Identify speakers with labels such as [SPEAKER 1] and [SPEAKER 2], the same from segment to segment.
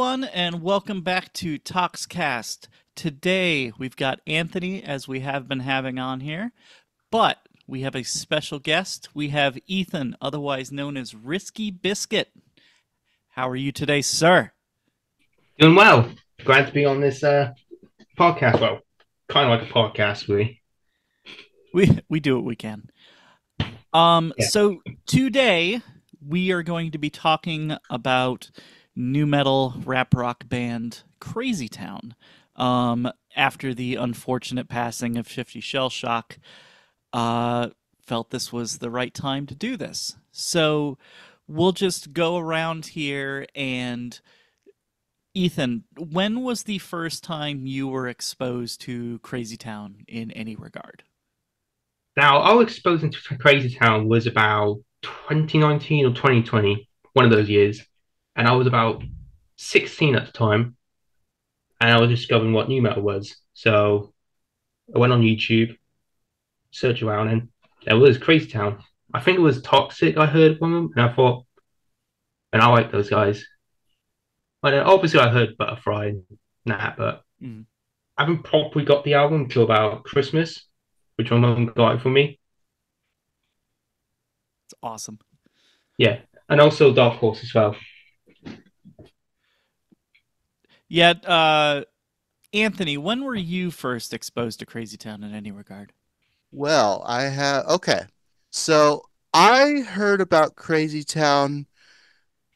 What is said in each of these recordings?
[SPEAKER 1] everyone, and welcome back to Toxcast. Today we've got Anthony, as we have been having on here, but we have a special guest. We have Ethan, otherwise known as Risky Bizkit. How are you today, sir?
[SPEAKER 2] Doing well. Glad to be on this uh, podcast. Well, kind of like a podcast, really.
[SPEAKER 1] We we do what we can. Um,
[SPEAKER 2] Yeah.
[SPEAKER 1] so today we are going to be talking about nu metal rap rock band Crazy Town. Um, after the unfortunate passing of Shifty Shellshock, uh, felt this was the right time to do this. So we'll just go around here and Ethan, when was the first time you were exposed to Crazy Town in any regard?
[SPEAKER 2] Now, was exposed into Crazy Town was about 2019 or 2020, one of those years, and I was about 16 at the time, and I was discovering what nu metal was. So I went on YouTube, searched around, and there was Crazy Town. I think it was Toxic. I heard from them, and I thought, and I like those guys. And then obviously I heard Butterfly and that, but
[SPEAKER 1] Mhm.
[SPEAKER 2] I haven't properly got the album until about Christmas, which my mum got it for me.
[SPEAKER 1] It's awesome.
[SPEAKER 2] Yeah, and also Dark Horse as well.
[SPEAKER 1] Yeah, uh, Anthony, when were you first exposed to Crazy Town in any regard?
[SPEAKER 3] Well, I have okay. So I heard about Crazy Town,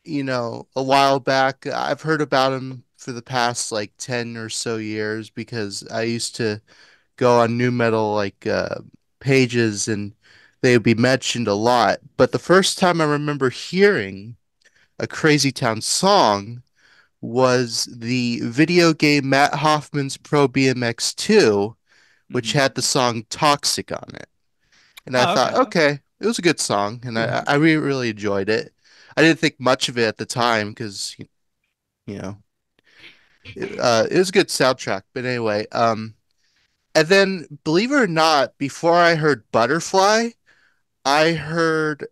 [SPEAKER 3] you know, a while back. I've heard about him for the past like 10 or so years because I used to go on nu metal like uh, pages and they would be mentioned a lot. But the first time I remember hearing a Crazy Town song was the video game Matt Hoffman's Pro BMX 2 which
[SPEAKER 1] Mhm.
[SPEAKER 3] had the song Toxic on it. And I
[SPEAKER 1] Oh,
[SPEAKER 3] thought,
[SPEAKER 1] okay.
[SPEAKER 3] okay, it was a good song, and I, I really, really enjoyed it. I didn't think much of it at the time because, you know, it, uh, it was a good soundtrack. But anyway, um, and then believe it or not, before I heard Butterfly, I heard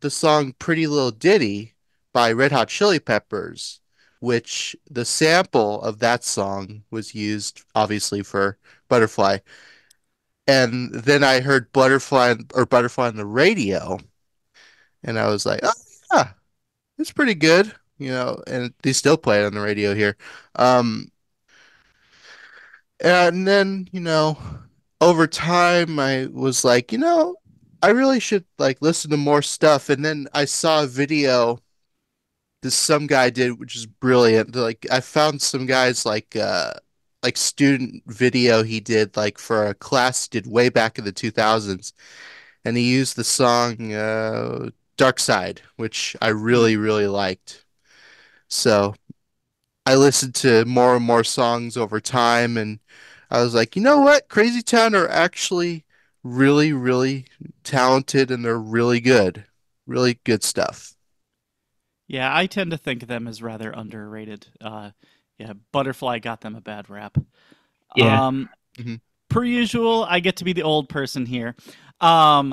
[SPEAKER 3] the song Pretty Little Ditty by Red Hot Chili Peppers, which the sample of that song was used obviously for Butterfly. And then I heard Butterfly or Butterfly on the radio, and I was like, oh, yeah, it's pretty good, you know, and they still play it on the radio here. Um, and then, you know, over time, I was like, you know, I really should like listen to more stuff. And then I saw a video this some guy did, which is brilliant. Like I found some guys like uh like student video he did like for a class he did way back in the 2000s, and he used the song uh Dark Side, which I really, really liked. So I listened to more and more songs over time, and I was like, you know what? Crazy Town are actually really, really talented and they're really good. Really good stuff.
[SPEAKER 1] Yeah, I tend to think of them as rather underrated. Uh, yeah, Butterfly got them a bad rap.
[SPEAKER 2] Yeah.
[SPEAKER 1] Um,
[SPEAKER 3] Mhm.
[SPEAKER 1] per usual, I get to be the old person here. Um,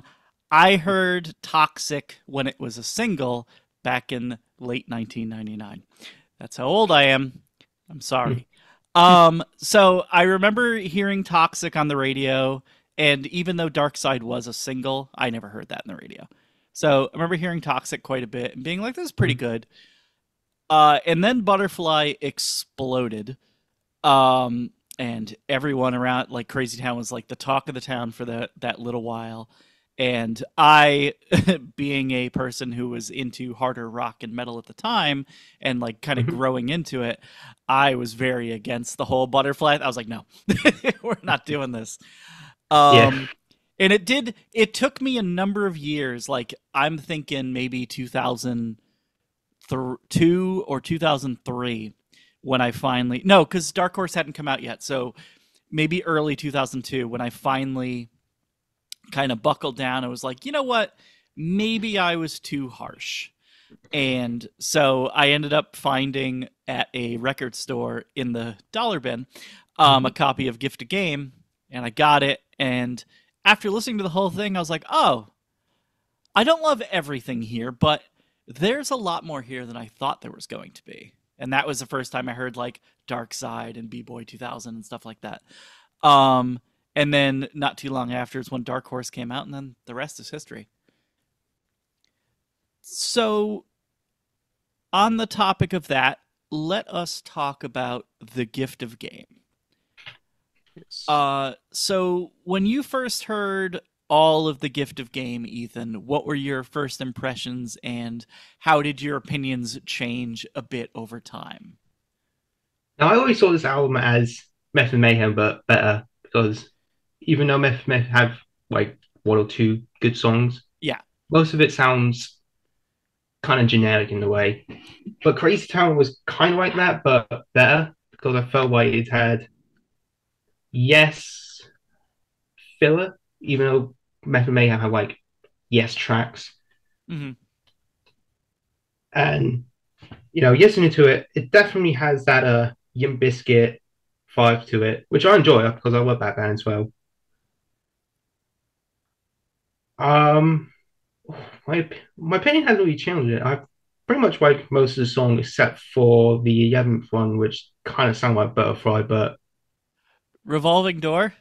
[SPEAKER 1] I heard Toxic when it was a single back in late 1999. That's how old I am. I'm sorry. um, so I remember hearing Toxic on the radio, and even though Dark Side was a single, I never heard that in the radio. So I remember hearing Toxic quite a bit and being like, this is pretty good. Uh, and then Butterfly exploded. Um, and everyone around, like Crazy Town, was like the talk of the town for that that little while. And I, being a person who was into harder rock and metal at the time, and like kind of
[SPEAKER 2] Mhm.
[SPEAKER 1] growing into it, I was very against the whole Butterfly. I was like, no, we're not doing this. Um,
[SPEAKER 2] Yeah.
[SPEAKER 1] And it did. It took me a number of years. Like I'm thinking maybe 2002 or 2003 when I finally no, because Dark Horse hadn't come out yet. So maybe early 2002 when I finally kind of buckled down. I was like, you know what? Maybe I was too harsh. And so I ended up finding at a record store in the dollar bin um, a copy of Gift a Game, and I got it. And after listening to the whole thing, I was like, oh, I don't love everything here, but there's a lot more here than I thought there was going to be. and that was the first time I heard like Dark Side and B Boy 2000 and stuff like that. Um, and then not too long after is when Dark Horse came out, and then the rest is history. So, on the topic of that, let us talk about the gift of game.
[SPEAKER 3] Yes.
[SPEAKER 1] Uh, so when you first heard all of the gift of game, Ethan, what were your first impressions, and how did your opinions change a bit over time?
[SPEAKER 2] Now, I always saw this album as Meth and Mayhem, but better because even though Method Mayhem have like one or two good songs,
[SPEAKER 1] Yeah.
[SPEAKER 2] most of it sounds kind of generic in a way. But Crazy Town was kind of like that, but better because I felt like it had yes filler, even though Method Mayhem had like yes tracks.
[SPEAKER 1] hmm
[SPEAKER 2] and you know, listening to it, it definitely has that uh Limp Bizkit vibe to it, which I enjoy because I love that band as well. Um, my my opinion hasn't really changed. It. I pretty much like most of the song except for the eleventh one, which kind of sound like Butterfly, but
[SPEAKER 1] Revolving Door.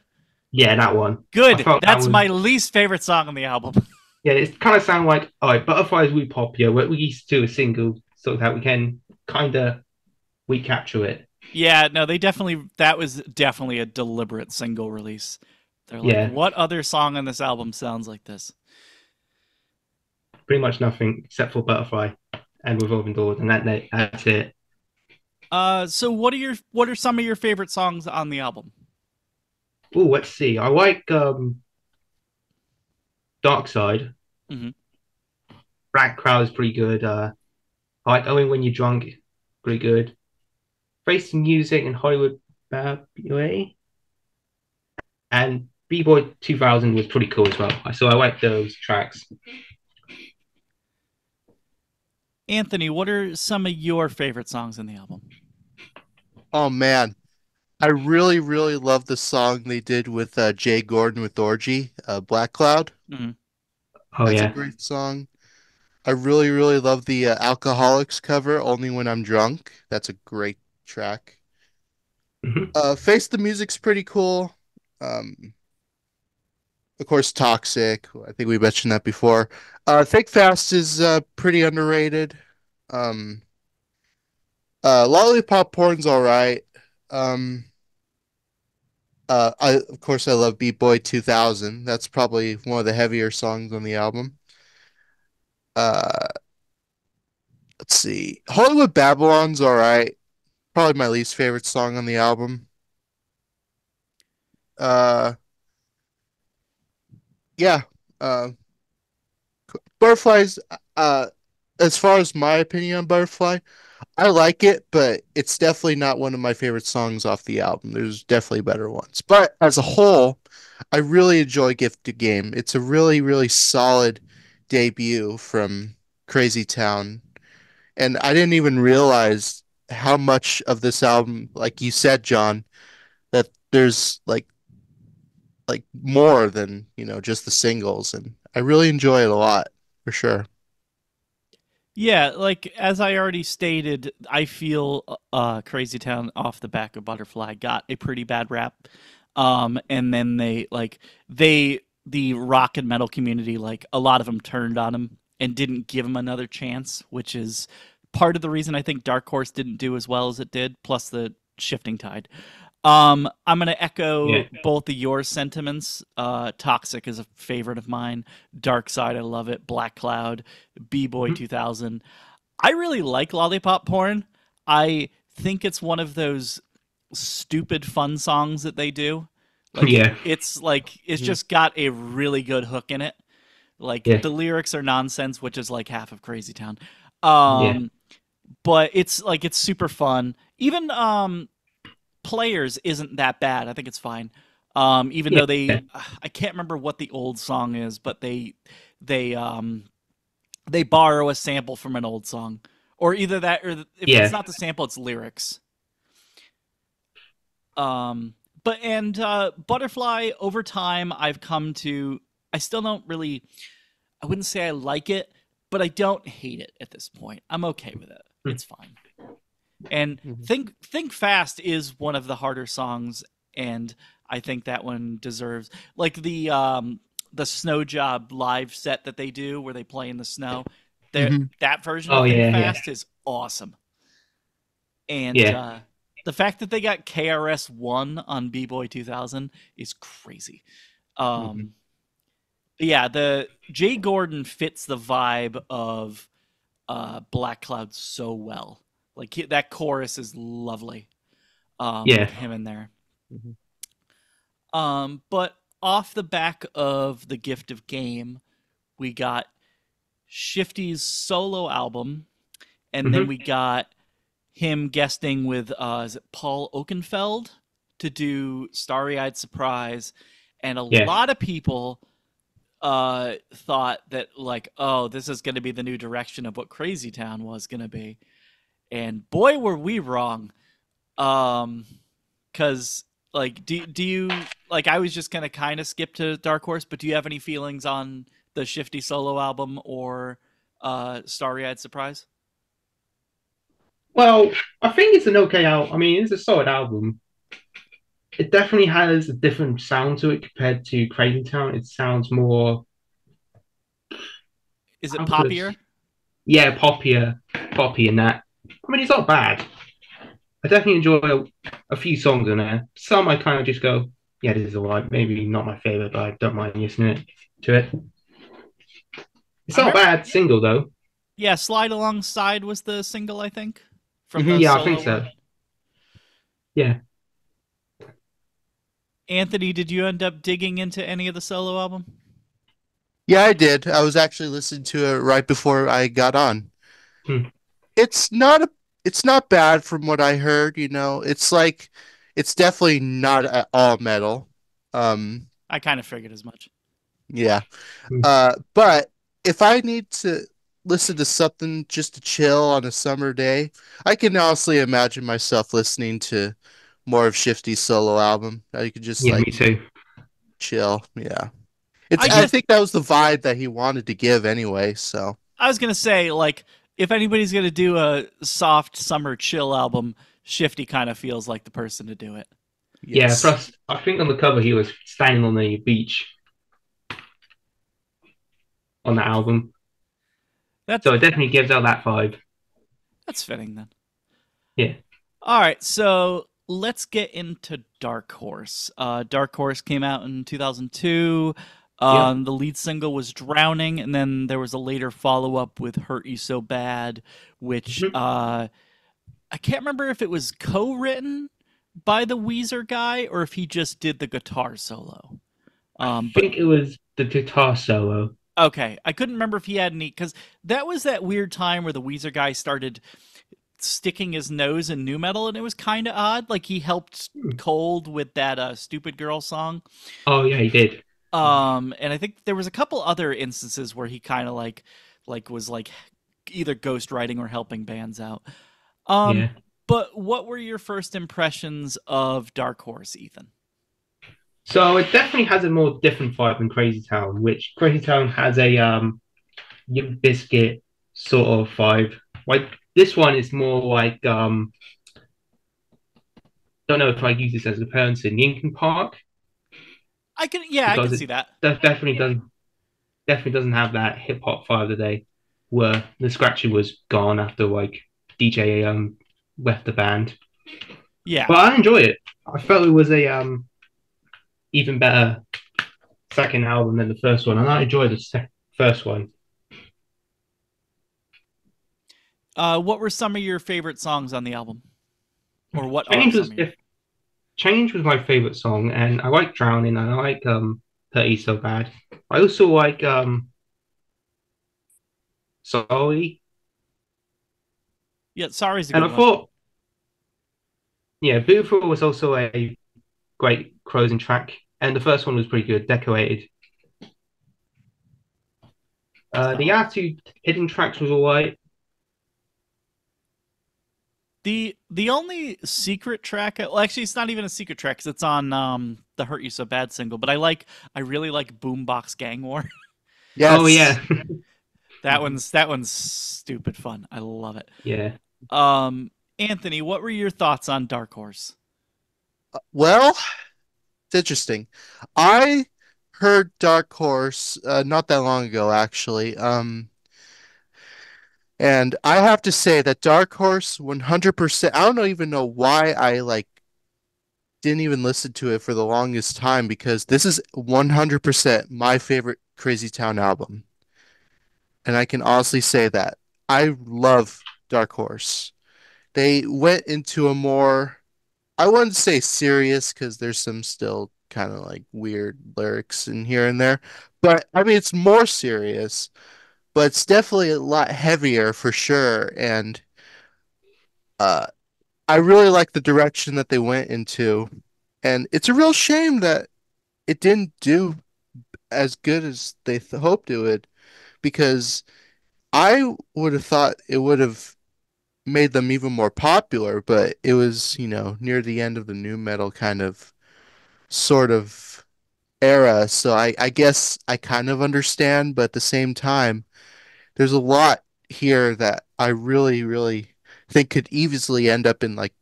[SPEAKER 2] yeah, that one.
[SPEAKER 1] Good.
[SPEAKER 2] Felt that
[SPEAKER 1] That's
[SPEAKER 2] was-
[SPEAKER 1] my least favorite song on the album.
[SPEAKER 2] Yeah, it kind of sound like all right, Butterflies we popular. We're we used to a single so that we can kind of recapture it.
[SPEAKER 1] yeah, no, they definitely that was definitely a deliberate single release. They're like,
[SPEAKER 2] Yeah.
[SPEAKER 1] what other song on this album sounds like this?
[SPEAKER 2] pretty much nothing except for Butterfly and Revolving Doors, and that that's it.
[SPEAKER 1] Uh, so what are your what are some of your favorite songs on the album?
[SPEAKER 2] Oh, let's see. I like um, Dark Side.
[SPEAKER 1] Mhm.
[SPEAKER 2] Black Cloud is pretty good. Uh, I like Only When You're Drunk, pretty good. Face the Music and Hollywood Babylon. And B Boy 2000 was pretty cool as well. So I like those tracks.
[SPEAKER 1] Anthony, what are some of your favorite songs in the album?
[SPEAKER 3] Oh man, I really, really love the song they did with uh, Jay Gordon with Orgy, uh, Black Cloud.
[SPEAKER 2] Oh,
[SPEAKER 3] That's
[SPEAKER 2] yeah.
[SPEAKER 3] a great song. I really, really love the uh, Alkaholiks cover, Only When I'm Drunk. That's a great track.
[SPEAKER 2] Mhm.
[SPEAKER 3] Uh, Face the Music's pretty cool. Um, of course, Toxic. I think we mentioned that before. Uh, Think Fast is uh, pretty underrated. Um, uh, Lollipop Porn's all right. Um, uh, I of course I love Beat Boy 2000. That's probably one of the heavier songs on the album. Uh, let's see. Hollywood Babylon's all right. Probably my least favorite song on the album. Uh, yeah. Uh, Butterflies. Uh, as far as my opinion on Butterfly, I like it, but it's definitely not one of my favorite songs off the album. There's definitely better ones. But as a whole, I really enjoy Gift to Game. It's a really, really solid debut from Crazy Town. And I didn't even realize how much of this album, like you said, John, that there's like like more than, you know, just the singles. And I really enjoy it a lot, for sure.
[SPEAKER 1] Yeah, like as I already stated, I feel uh Crazy Town off the back of Butterfly got a pretty bad rap. Um and then they like they the rock and metal community like a lot of them turned on him and didn't give him another chance, which is part of the reason I think Dark Horse didn't do as well as it did, plus the shifting tide. Um, I'm gonna echo
[SPEAKER 2] Yeah.
[SPEAKER 1] both of your sentiments. Uh, Toxic is a favorite of mine. Dark Side, I love it. Black Cloud, B Boy
[SPEAKER 2] Mhm.
[SPEAKER 1] 2000. I really like Lollipop Porn. I think it's one of those stupid fun songs that they do. Like,
[SPEAKER 2] Yeah.
[SPEAKER 1] it's like it's
[SPEAKER 3] Mhm.
[SPEAKER 1] just got a really good hook in it. Like
[SPEAKER 2] Yeah.
[SPEAKER 1] the lyrics are nonsense, which is like half of Crazy Town. Um, but it's like it's super fun. Even um, Players isn't that bad. I think it's fine. Um, even though they, I can't remember what the old song is, but they they um they borrow a sample from an old song, or either that, or if
[SPEAKER 2] Yeah.
[SPEAKER 1] it's not the sample, it's lyrics. Um, but and uh, Butterfly over time, I've come to. I still don't really. I wouldn't say I like it, but I don't hate it at this point. I'm okay with it.
[SPEAKER 2] Hmm.
[SPEAKER 1] It's fine. And
[SPEAKER 3] Mhm.
[SPEAKER 1] think think fast is one of the harder songs, and I think that one deserves like the um the snow job live set that they do where they play in the snow. There
[SPEAKER 3] Mhm.
[SPEAKER 1] that version
[SPEAKER 2] Oh,
[SPEAKER 1] of Think
[SPEAKER 2] yeah, yeah.
[SPEAKER 1] Fast is awesome. And
[SPEAKER 2] Yeah.
[SPEAKER 1] uh, the fact that they got KRS One on B Boy 2000 is crazy. Um, but yeah, the Jay Gordon fits the vibe of uh, Black Cloud so well. Like he, that chorus is lovely. Um,
[SPEAKER 2] Yeah.
[SPEAKER 1] with him in there.
[SPEAKER 3] Mhm.
[SPEAKER 1] Um, but off the back of the Gift of Game, we got Shifty's solo album, and then
[SPEAKER 2] Mhm.
[SPEAKER 1] we got him guesting with uh, is it Paul Oakenfold to do Starry Eyed Surprise, and a
[SPEAKER 2] Yeah.
[SPEAKER 1] lot of people uh, thought that like, oh, this is going to be the new direction of what Crazy Town was going to be, and boy, were we wrong. Um, because like, do do you like? I was just gonna kind of skip to Dark Horse, but do you have any feelings on the Shifty solo album or uh, Starry Eyed Surprise?
[SPEAKER 2] Well, I think it's an okay album. I mean, it's a solid album. It definitely has a different sound to it compared to Crazy Town. It sounds more,
[SPEAKER 1] Is it poppier?
[SPEAKER 2] yeah, poppier, poppy and that. I mean, it's not bad. I definitely enjoy a, a few songs in there. Some I kind of just go, yeah, this is alright. Maybe not my favorite, but I don't mind listening to it. It's not a
[SPEAKER 1] remember-
[SPEAKER 2] bad single though.
[SPEAKER 1] Yeah, Slide Alongside was the single, I think. From
[SPEAKER 2] Mhm, yeah, I think so.
[SPEAKER 1] one.
[SPEAKER 2] Yeah.
[SPEAKER 1] Anthony, did you end up digging into any of the solo album?
[SPEAKER 3] Yeah, I did. I was actually listening to it right before I got on.
[SPEAKER 2] Hmm.
[SPEAKER 3] It's not a it's not bad from what I heard, you know. It's like it's definitely not at all metal. Um
[SPEAKER 1] I kind of figured as much.
[SPEAKER 3] yeah.
[SPEAKER 2] Hmm.
[SPEAKER 3] Uh but if I need to listen to something just to chill on a summer day, I can honestly imagine myself listening to more of Shifty's solo album. I could just
[SPEAKER 2] Yeah,
[SPEAKER 3] like
[SPEAKER 2] me too.
[SPEAKER 3] chill. Yeah. It's
[SPEAKER 1] I
[SPEAKER 3] I, think that was the vibe that he wanted to give anyway, so
[SPEAKER 1] I was gonna say, like, if anybody's gonna do a soft summer chill album, Shifty kind of feels like the person to do it.
[SPEAKER 3] yes.
[SPEAKER 2] Yeah, plus I think on the cover he was standing on the beach on the album.
[SPEAKER 1] That's
[SPEAKER 2] So it definitely gives out that vibe.
[SPEAKER 1] that's fitting then.
[SPEAKER 2] Yeah.
[SPEAKER 1] All right, so let's get into Dark Horse. Uh, Dark Horse came out in 2002. Um, The lead single was Drowning, and then there was a later follow up with Hurt You So Bad, which
[SPEAKER 2] Mhm.
[SPEAKER 1] uh, I can't remember if it was co written by the Weezer guy or if he just did the guitar solo. Um,
[SPEAKER 2] I
[SPEAKER 1] but
[SPEAKER 2] think it was the guitar solo.
[SPEAKER 1] Okay, I couldn't remember if he had any because that was that weird time where the Weezer guy started sticking his nose in nu metal, and it was kind of odd. Like he helped
[SPEAKER 2] Hmm.
[SPEAKER 1] Cold with that uh, "Stupid Girl" song,
[SPEAKER 2] Oh yeah, he did.
[SPEAKER 1] Um, and I think there was a couple other instances where he kind of like like was like either ghostwriting or helping bands out. Um,
[SPEAKER 2] yeah.
[SPEAKER 1] But what were your first impressions of Dark Horse, Ethan?
[SPEAKER 2] So it definitely has a more different vibe than Crazy Town, which Crazy Town has a um Limp Bizkit sort of vibe. Like this one is more like um don't know if I use this as a comparison. Linkin Park
[SPEAKER 1] I can, yeah, I can
[SPEAKER 2] it-
[SPEAKER 1] see that.
[SPEAKER 2] that definitely doesn't definitely doesn't have that hip hop fire of the day, where the scratchy was gone after like DJ um left the band.
[SPEAKER 1] Yeah,
[SPEAKER 2] But I enjoy it. I felt it was a um even better second album than the first one, and I enjoyed the sec- first one.
[SPEAKER 1] Uh, what were some of your favorite songs on the album? Or what are some of your...
[SPEAKER 2] if Change was my favorite song, and I like Drowning, and I like um Hurt You So Bad. I also like um Sorry,
[SPEAKER 1] Yeah, sorry's a
[SPEAKER 2] and
[SPEAKER 1] good
[SPEAKER 2] I
[SPEAKER 1] one.
[SPEAKER 2] thought yeah, Beautiful was also a great closing track, and the first one was pretty good, Decorated. Uh, the other two hidden tracks was alright.
[SPEAKER 1] The the only secret track, well, actually, it's not even a secret track 'cause it's on um the "Hurt You So Bad" single. But I like, I really like "Boombox Gang War."
[SPEAKER 3] Yes.
[SPEAKER 2] Oh yeah,
[SPEAKER 1] that one's that one's stupid fun. I love it.
[SPEAKER 2] yeah.
[SPEAKER 1] Um, Anthony, what were your thoughts on Dark Horse?
[SPEAKER 3] Well, it's interesting. I heard Dark Horse uh, not that long ago, actually. Um, and I have to say that Dark Horse 100%, I don't even know why I like didn't even listen to it for the longest time because this is 100% my favorite Crazy Town album. And I can honestly say that. I love Dark Horse. They went into a more, I wouldn't say serious because there's some still kind of like weird lyrics in here and there. But I mean, it's more serious, but it's definitely a lot heavier for sure. And uh, I really like the direction that they went into. And it's a real shame that it didn't do as good as they th hoped it would, because I would have thought it would have made them even more popular, but it was, you know, near the end of the nu metal kind of sort of era. So I, I guess I kind of understand, but at the same time, there's a lot here that I really, really think could easily end up in like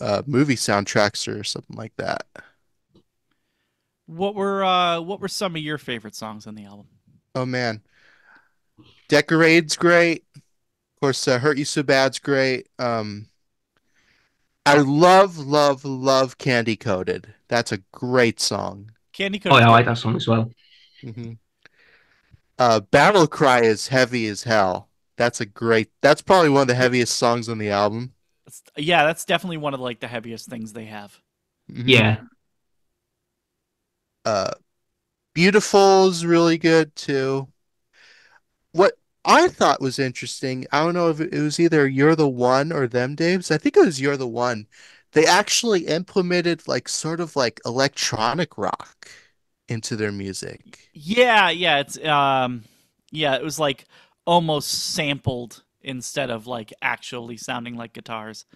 [SPEAKER 3] uh, movie soundtracks or something like that.
[SPEAKER 1] What were uh, what were some of your favorite songs on the album?
[SPEAKER 3] Oh man, Decorate's great. Of course, uh, Hurt You So Bad's great. Um, I love, love, love Candy Coated. That's a great song.
[SPEAKER 1] Candy
[SPEAKER 2] Oh, yeah, I like that song as well.
[SPEAKER 3] hmm Uh, Battle Cry is heavy as hell. That's a great. That's probably one of the heaviest songs on the album.
[SPEAKER 1] Yeah, that's definitely one of like the heaviest things they have.
[SPEAKER 3] Mhm.
[SPEAKER 2] Yeah.
[SPEAKER 3] Uh, Beautiful's really good too. What I thought was interesting, I don't know if it was either You're the One or Them Daves. I think it was You're the One. They actually implemented like sort of like electronic rock into their music.
[SPEAKER 1] Yeah, yeah, it's um yeah, it was like almost sampled instead of like actually sounding like guitars,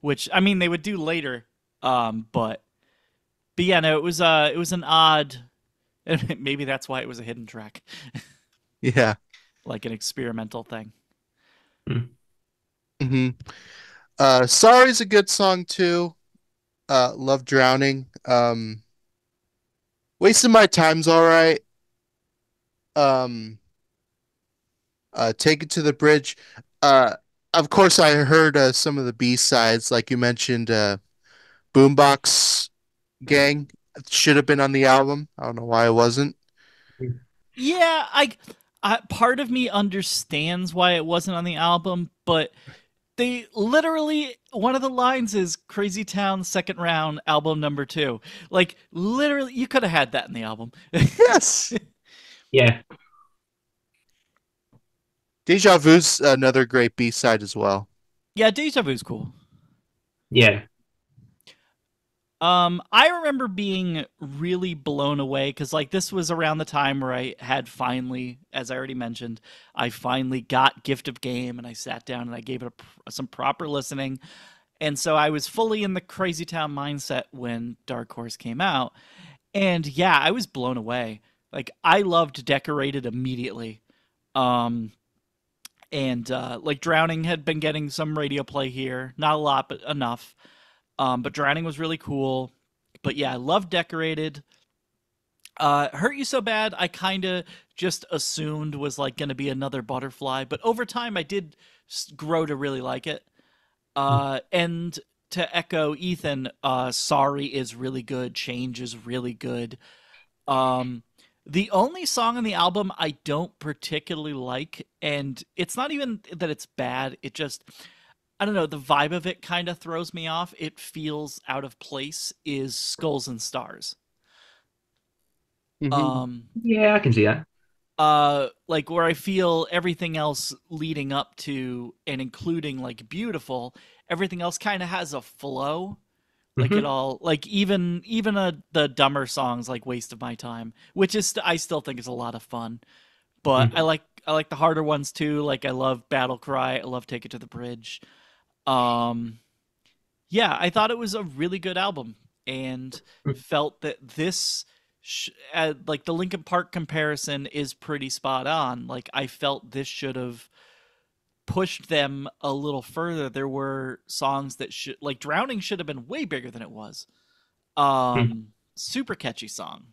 [SPEAKER 1] which I mean they would do later. Um but but yeah, no, it was uh it was an odd maybe that's why it was a hidden track,
[SPEAKER 3] Yeah.
[SPEAKER 1] like an experimental thing.
[SPEAKER 3] hmm Uh, Sorry's a good song too. Uh, Love Drowning. Um, Wasting My Time's all right. Um, uh, Take It to the Bridge. Uh, of course, I heard uh, some of the B-sides, like you mentioned. Uh, Boombox Gang should have been on the album. I don't know why it wasn't.
[SPEAKER 1] Yeah, I, I part of me understands why it wasn't on the album, but they literally one of the lines is Crazy Town second round album number 2. Like literally you could have had that in the album.
[SPEAKER 3] Yes.
[SPEAKER 2] Yeah.
[SPEAKER 3] Deja Vu's another great B-side as well.
[SPEAKER 1] yeah, Deja Vu's cool.
[SPEAKER 2] Yeah.
[SPEAKER 1] Um, I remember being really blown away because, like, this was around the time where I had finally, as I already mentioned, I finally got Gift of Game and I sat down and I gave it a, some proper listening. And so I was fully in the Crazy Town mindset when Dark Horse came out. And yeah, I was blown away. Like, I loved Decorated immediately. Um, and uh, like Drowning had been getting some radio play here, not a lot, but enough. Um, but Drowning was really cool. But yeah, I love Decorated. Uh, Hurt You So Bad, I kind of just assumed was like going to be another butterfly, but over time I did grow to really like it. Uh, and to echo Ethan, uh, Sorry is really good. Change is really good. Um, the only song on the album I don't particularly like, and it's not even that it's bad, it just, I don't know, the vibe of it kind of throws me off. It feels out of place, is Skulls and Stars.
[SPEAKER 3] Mhm.
[SPEAKER 1] Um,
[SPEAKER 2] Yeah, I can see that.
[SPEAKER 1] uh, like where I feel everything else leading up to and including like Beautiful, everything else kind of has a flow. Like it
[SPEAKER 2] Mhm.
[SPEAKER 1] all, like even even uh the dumber songs like "Waste of My Time," which is st- I still think is a lot of fun. But I like I like the harder ones too. Like I love Battle Cry. I love Take It to the Bridge. Um, yeah, I thought it was a really good album, and
[SPEAKER 2] Mm.
[SPEAKER 1] felt that this, sh- uh, like the Linkin Park comparison, is pretty spot on. Like I felt this should have pushed them a little further. There were songs that should like Drowning should have been way bigger than it was. Um super catchy song.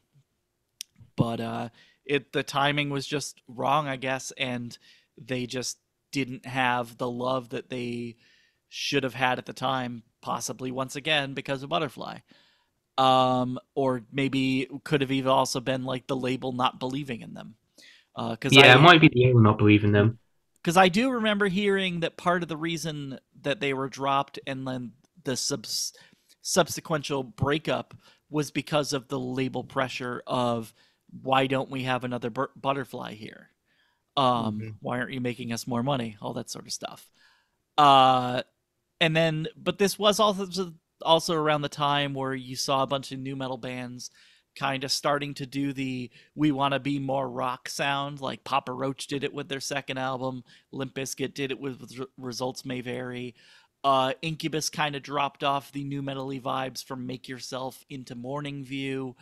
[SPEAKER 1] But uh it the timing was just wrong, I guess, and they just didn't have the love that they should have had at the time, possibly once again because of Butterfly. Um, or maybe could have even also been like the label not believing in them. Because
[SPEAKER 2] yeah,
[SPEAKER 1] I,
[SPEAKER 2] it might be the label not believing them.
[SPEAKER 1] because I do remember hearing that part of the reason that they were dropped and then the subs- subsequential breakup was because of the label pressure of why don't we have another bur- butterfly here? Um,
[SPEAKER 3] Mhm.
[SPEAKER 1] Why aren't you making us more money? All that sort of stuff. Uh, and then, but this was also also around the time where you saw a bunch of nu metal bands kind of starting to do the we want to be more rock sound like papa roach did it with their second album limp bizkit did it with, with results may vary. Uh, incubus kind of dropped off the new metally vibes from make yourself into morning view.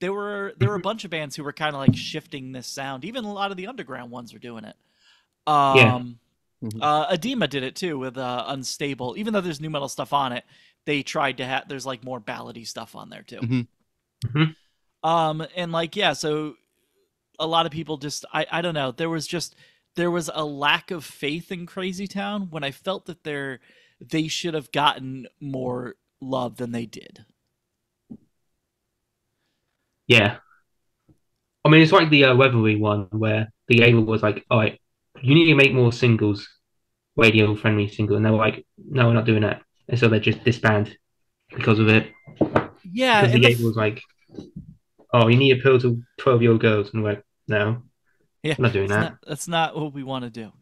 [SPEAKER 1] There were there were a bunch of bands who were kind of like shifting this sound. Even a lot of the underground ones were doing it. Um
[SPEAKER 2] Yeah.
[SPEAKER 3] Mhm.
[SPEAKER 1] uh adema did it too with uh unstable even though there's nu metal stuff on it they tried to have there's like more ballady stuff on there too
[SPEAKER 3] Mhm.
[SPEAKER 2] Mhm.
[SPEAKER 1] um and like yeah so a lot of people just i i don't know there was just there was a lack of faith in crazy town when i felt that they're they should have gotten more love than they did
[SPEAKER 2] Yeah. I mean, it's like the uh, Weatherly one where the label was like, all right, you need to make more singles, radio friendly single. And they were like, no, we're not doing that. And so they just disband because of it.
[SPEAKER 1] yeah
[SPEAKER 2] Because the
[SPEAKER 1] and the
[SPEAKER 2] label was like, oh, you need to appeal to 12 year old girls. And we're like, no,
[SPEAKER 1] Yeah,
[SPEAKER 2] we're not doing that.
[SPEAKER 1] not, that's not what we want to do.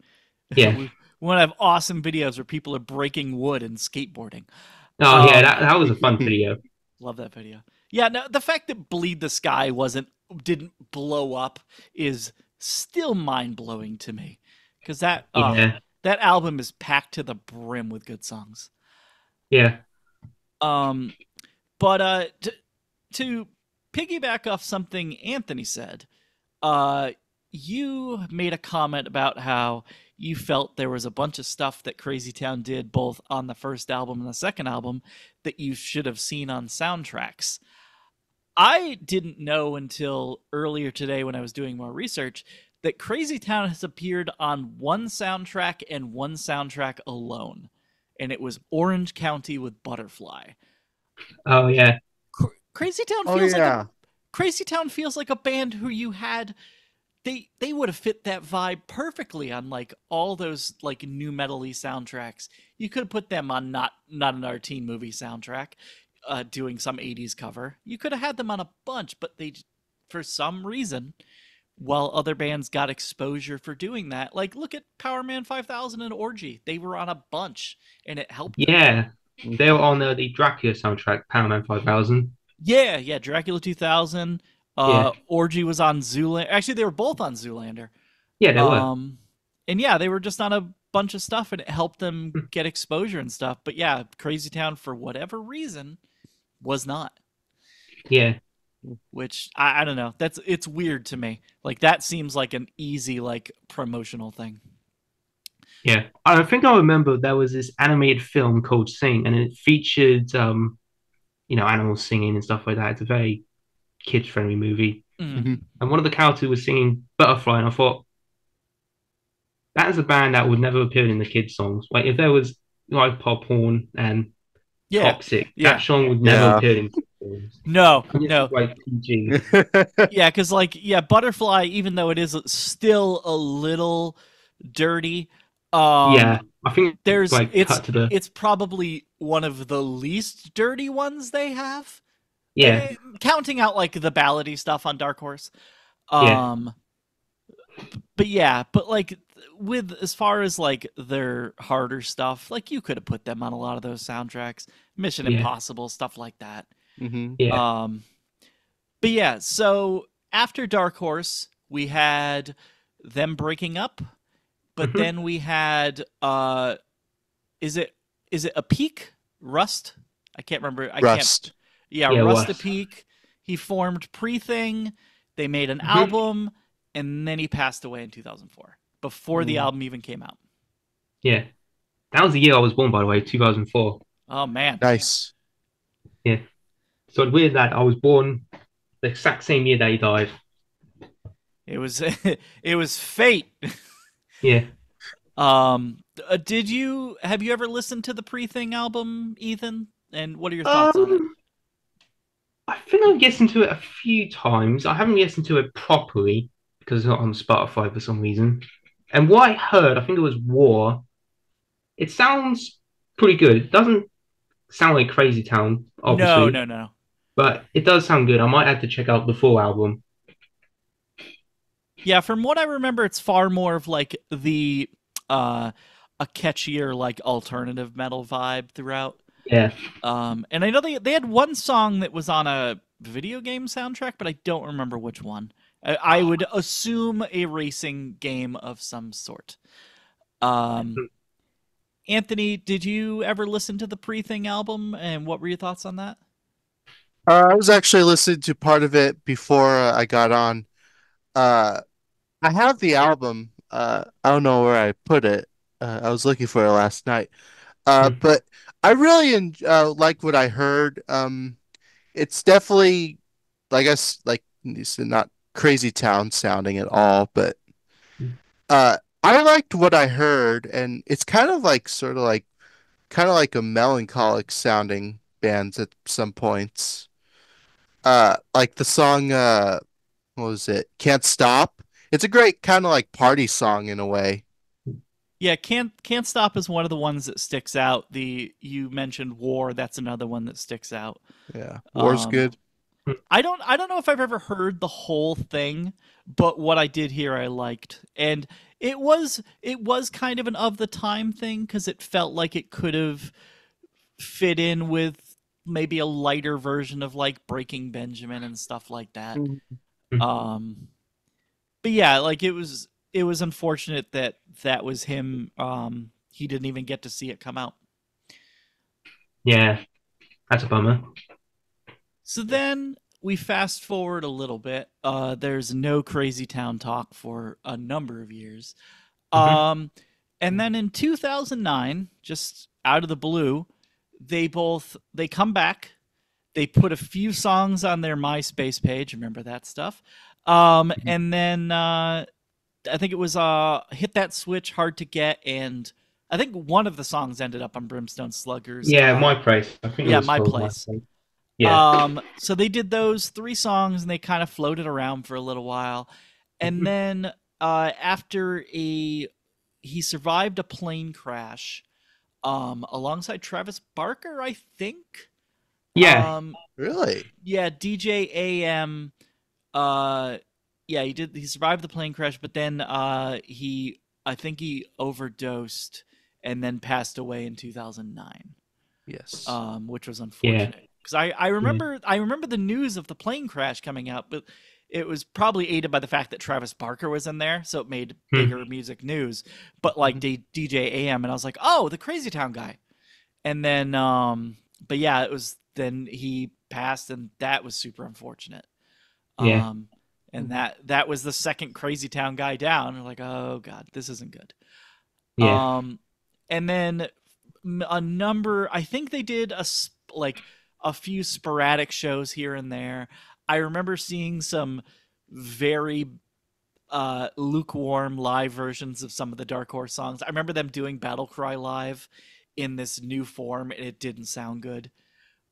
[SPEAKER 2] Yeah.
[SPEAKER 1] we, we want to have awesome videos where people are breaking wood and skateboarding.
[SPEAKER 2] Oh, yeah,
[SPEAKER 1] Um,
[SPEAKER 2] that, that was a fun video.
[SPEAKER 1] Love that video. Yeah, no, the fact that Bleed the Sky wasn't didn't blow up is still mind blowing to me because that uh,
[SPEAKER 2] Yeah.
[SPEAKER 1] that album is packed to the brim with good songs.
[SPEAKER 2] Yeah.
[SPEAKER 1] Um, but uh, to, to piggyback off something Anthony said, uh, you made a comment about how you felt there was a bunch of stuff that Crazy Town did both on the first album and the second album that you should have seen on soundtracks. I didn't know until earlier today when I was doing more research that Crazy Town has appeared on one soundtrack and one soundtrack alone, and it was Orange County with Butterfly.
[SPEAKER 2] Oh, yeah.
[SPEAKER 1] Cr- Crazy Town
[SPEAKER 3] Oh
[SPEAKER 1] feels like a Crazy Town feels like a band who you had they they would have fit that vibe perfectly on like all those like new metally soundtracks. You could have put them on not not an our teen movie soundtrack, uh, doing some '80s cover. You could have had them on a bunch, but they, for some reason, while other bands got exposure for doing that, like look at Powerman 5000 and Orgy, they were on a bunch, and it helped. them.
[SPEAKER 2] Yeah. They were on uh, the Dracula soundtrack, Powerman 5000.
[SPEAKER 1] Yeah, yeah, Dracula 2000. Uh, Orgy was on Zoolander. Actually, they were both on Zoolander.
[SPEAKER 2] Yeah, they were.
[SPEAKER 1] Um, and yeah, they were just on a bunch of stuff, and it helped them
[SPEAKER 2] Hmm.
[SPEAKER 1] get exposure and stuff. But yeah, Crazy Town for whatever reason was not.
[SPEAKER 2] Yeah.
[SPEAKER 1] Which I, I don't know. That's it's weird to me. Like that seems like an easy like promotional thing.
[SPEAKER 2] Yeah, I think I remember there was this animated film called Sing, and it featured, um, you know, animals singing and stuff like that. It's a very kid-friendly movie,
[SPEAKER 1] Mm.
[SPEAKER 2] and one of the characters was singing Butterfly, and I thought that is a band that would never appear in the kids' songs. Like if there was like Pop Horn and
[SPEAKER 1] Yeah.
[SPEAKER 2] Toxic,
[SPEAKER 1] yeah.
[SPEAKER 2] that song would never
[SPEAKER 3] Yeah.
[SPEAKER 2] appear in kids' songs.
[SPEAKER 1] No,
[SPEAKER 2] And it's
[SPEAKER 1] no.
[SPEAKER 2] like PG.
[SPEAKER 1] yeah, because like yeah, Butterfly, even though it is still a little dirty, um,
[SPEAKER 2] yeah, I think
[SPEAKER 1] there's
[SPEAKER 2] like
[SPEAKER 1] it's
[SPEAKER 2] the
[SPEAKER 1] it's probably one of the least dirty ones they have.
[SPEAKER 2] yeah,
[SPEAKER 1] Eh, counting out like the ballady stuff on Dark Horse.
[SPEAKER 2] Yeah.
[SPEAKER 1] Um but yeah, but like with as far as like their harder stuff, like you could have put them on a lot of those soundtracks. Mission
[SPEAKER 2] Yeah.
[SPEAKER 1] Impossible, stuff like that.
[SPEAKER 3] Hmm
[SPEAKER 2] yeah,
[SPEAKER 1] Um, but yeah, so after Dark Horse, we had them breaking up, but
[SPEAKER 2] Mhm.
[SPEAKER 1] then we had uh, is it is it Epique Rust? I can't remember. I can't.
[SPEAKER 3] Rust.
[SPEAKER 1] Yeah,
[SPEAKER 2] Yeah,
[SPEAKER 1] Rust Epique. He formed Pre Thing. They made an
[SPEAKER 2] Mhm.
[SPEAKER 1] album, and then he passed away in 2004 before the
[SPEAKER 3] Mm.
[SPEAKER 1] album even came out.
[SPEAKER 2] Yeah. That was the year I was born, by the way, 2004.
[SPEAKER 1] Oh man.
[SPEAKER 3] Nice.
[SPEAKER 2] So it's weird that I was born the exact same year that he died.
[SPEAKER 1] It was it was fate.
[SPEAKER 2] Yeah.
[SPEAKER 1] Um, uh, did you have you ever listened to the Pre-Thing album, Ethan? And what are your thoughts on it?
[SPEAKER 2] Um, I think I've listened to it a few times. I haven't listened to it properly because it's not on Spotify for some reason. And what I heard, I think it was War. It sounds pretty good. It doesn't sound like Crazy Town, obviously,
[SPEAKER 1] No, no, no.
[SPEAKER 2] But it does sound good. I might have to check out the full album.
[SPEAKER 1] Yeah, from what I remember, it's far more of like the uh a catchier like alternative metal vibe throughout.
[SPEAKER 2] Yeah.
[SPEAKER 1] Um, and I know they they had one song that was on a video game soundtrack, but I don't remember which one. I, I would assume a racing game of some sort. Um, Anthony, did you ever listen to the Pre-Thing album, and what were your thoughts on that?
[SPEAKER 3] Uh, I was actually listening to part of it before uh, I got on. Uh, I have the album. Uh, I don't know where I put it. Uh, I was looking for it last night. Uh,
[SPEAKER 2] Hmm.
[SPEAKER 3] but I really en uh, like what I heard. Um, it's definitely, I guess, like you said, not Crazy Town sounding at all, but
[SPEAKER 2] Hmm.
[SPEAKER 3] uh, I liked what I heard, and it's kind of like sort of like kind of like a melancholic sounding bands at some points. Uh, like the song, uh, what was it? Can't Stop. It's a great kind of like party song in a way.
[SPEAKER 1] Yeah, can't can't stop is one of the ones that sticks out. The you mentioned war, that's another one that sticks out.
[SPEAKER 3] Yeah, War's
[SPEAKER 1] Um,
[SPEAKER 3] good.
[SPEAKER 1] I don't I don't know if I've ever heard the whole thing, but what I did hear I liked. And it was it was kind of an of the time thing because it felt like it could have fit in with maybe a lighter version of like Breaking Benjamin and stuff like that.
[SPEAKER 2] Mhm.
[SPEAKER 1] Um but yeah, like it was it was unfortunate that that was him um he didn't even get to see it come out.
[SPEAKER 2] Yeah. That's a bummer.
[SPEAKER 1] So then we fast forward a little bit. Uh, there's no Crazy Town talk for a number of years.
[SPEAKER 2] Mhm.
[SPEAKER 1] Um, and then in 2009, just out of the blue, they both they come back. They put a few songs on their MySpace page. Remember that stuff? Um,
[SPEAKER 2] Mhm.
[SPEAKER 1] and then uh, I think it was uh, "Hit That Switch," "Hard to Get," and I think one of the songs ended up on Brimstone Sluggers.
[SPEAKER 2] Yeah,
[SPEAKER 1] uh,
[SPEAKER 2] My Place. I think
[SPEAKER 1] yeah, My Place.
[SPEAKER 2] Yeah.
[SPEAKER 1] Um, so they did those three songs and they kind of floated around for a little while. And
[SPEAKER 2] Mhm.
[SPEAKER 1] then uh, after a he survived a plane crash um, alongside Travis Barker, I think.
[SPEAKER 2] yeah.
[SPEAKER 1] Um,
[SPEAKER 3] Really?
[SPEAKER 1] yeah, DJ AM uh yeah, he did he survived the plane crash, but then uh he I think he overdosed and then passed away in 2009
[SPEAKER 3] Yes.
[SPEAKER 1] um, which was unfortunate because I, I remember I remember the news of the plane crash coming out, but it was probably aided by the fact that Travis Barker was in there, so it made
[SPEAKER 2] Hmm.
[SPEAKER 1] bigger music news. But like D- DJ AM, and I was like, oh, the Crazy Town guy, and then um, but yeah, it was then he passed, and that was super unfortunate.
[SPEAKER 2] Yeah.
[SPEAKER 1] Um, and that that was the second Crazy Town guy down. We're like, oh god, this isn't good.
[SPEAKER 2] yeah.
[SPEAKER 1] Um, and then a number, I think they did a sp- like a few sporadic shows here and there. I remember seeing some very uh lukewarm live versions of some of the Dark Horse songs. I remember them doing Battle Cry live in this new form and it didn't sound good.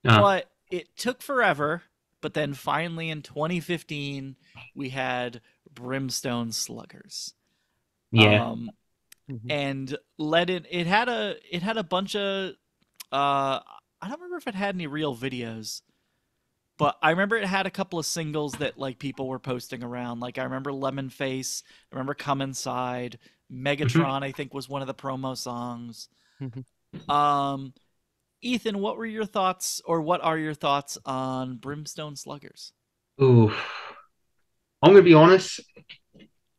[SPEAKER 2] Ah.
[SPEAKER 1] But it took forever, but then finally in 2015 we had Brimstone Sluggers
[SPEAKER 2] yeah.
[SPEAKER 1] um,
[SPEAKER 3] Mhm.
[SPEAKER 1] and let it. It had a. It had a bunch of. Uh, I don't remember if it had any real videos, but I remember it had a couple of singles that like people were posting around. Like I remember Lemon Face. I remember Come Inside. Megatron, I think, was one of the promo songs.
[SPEAKER 3] Mhm.
[SPEAKER 1] Um, Ethan, what were your thoughts, or what are your thoughts on Brimstone Sluggers?
[SPEAKER 2] Ooh. I'm gonna be honest.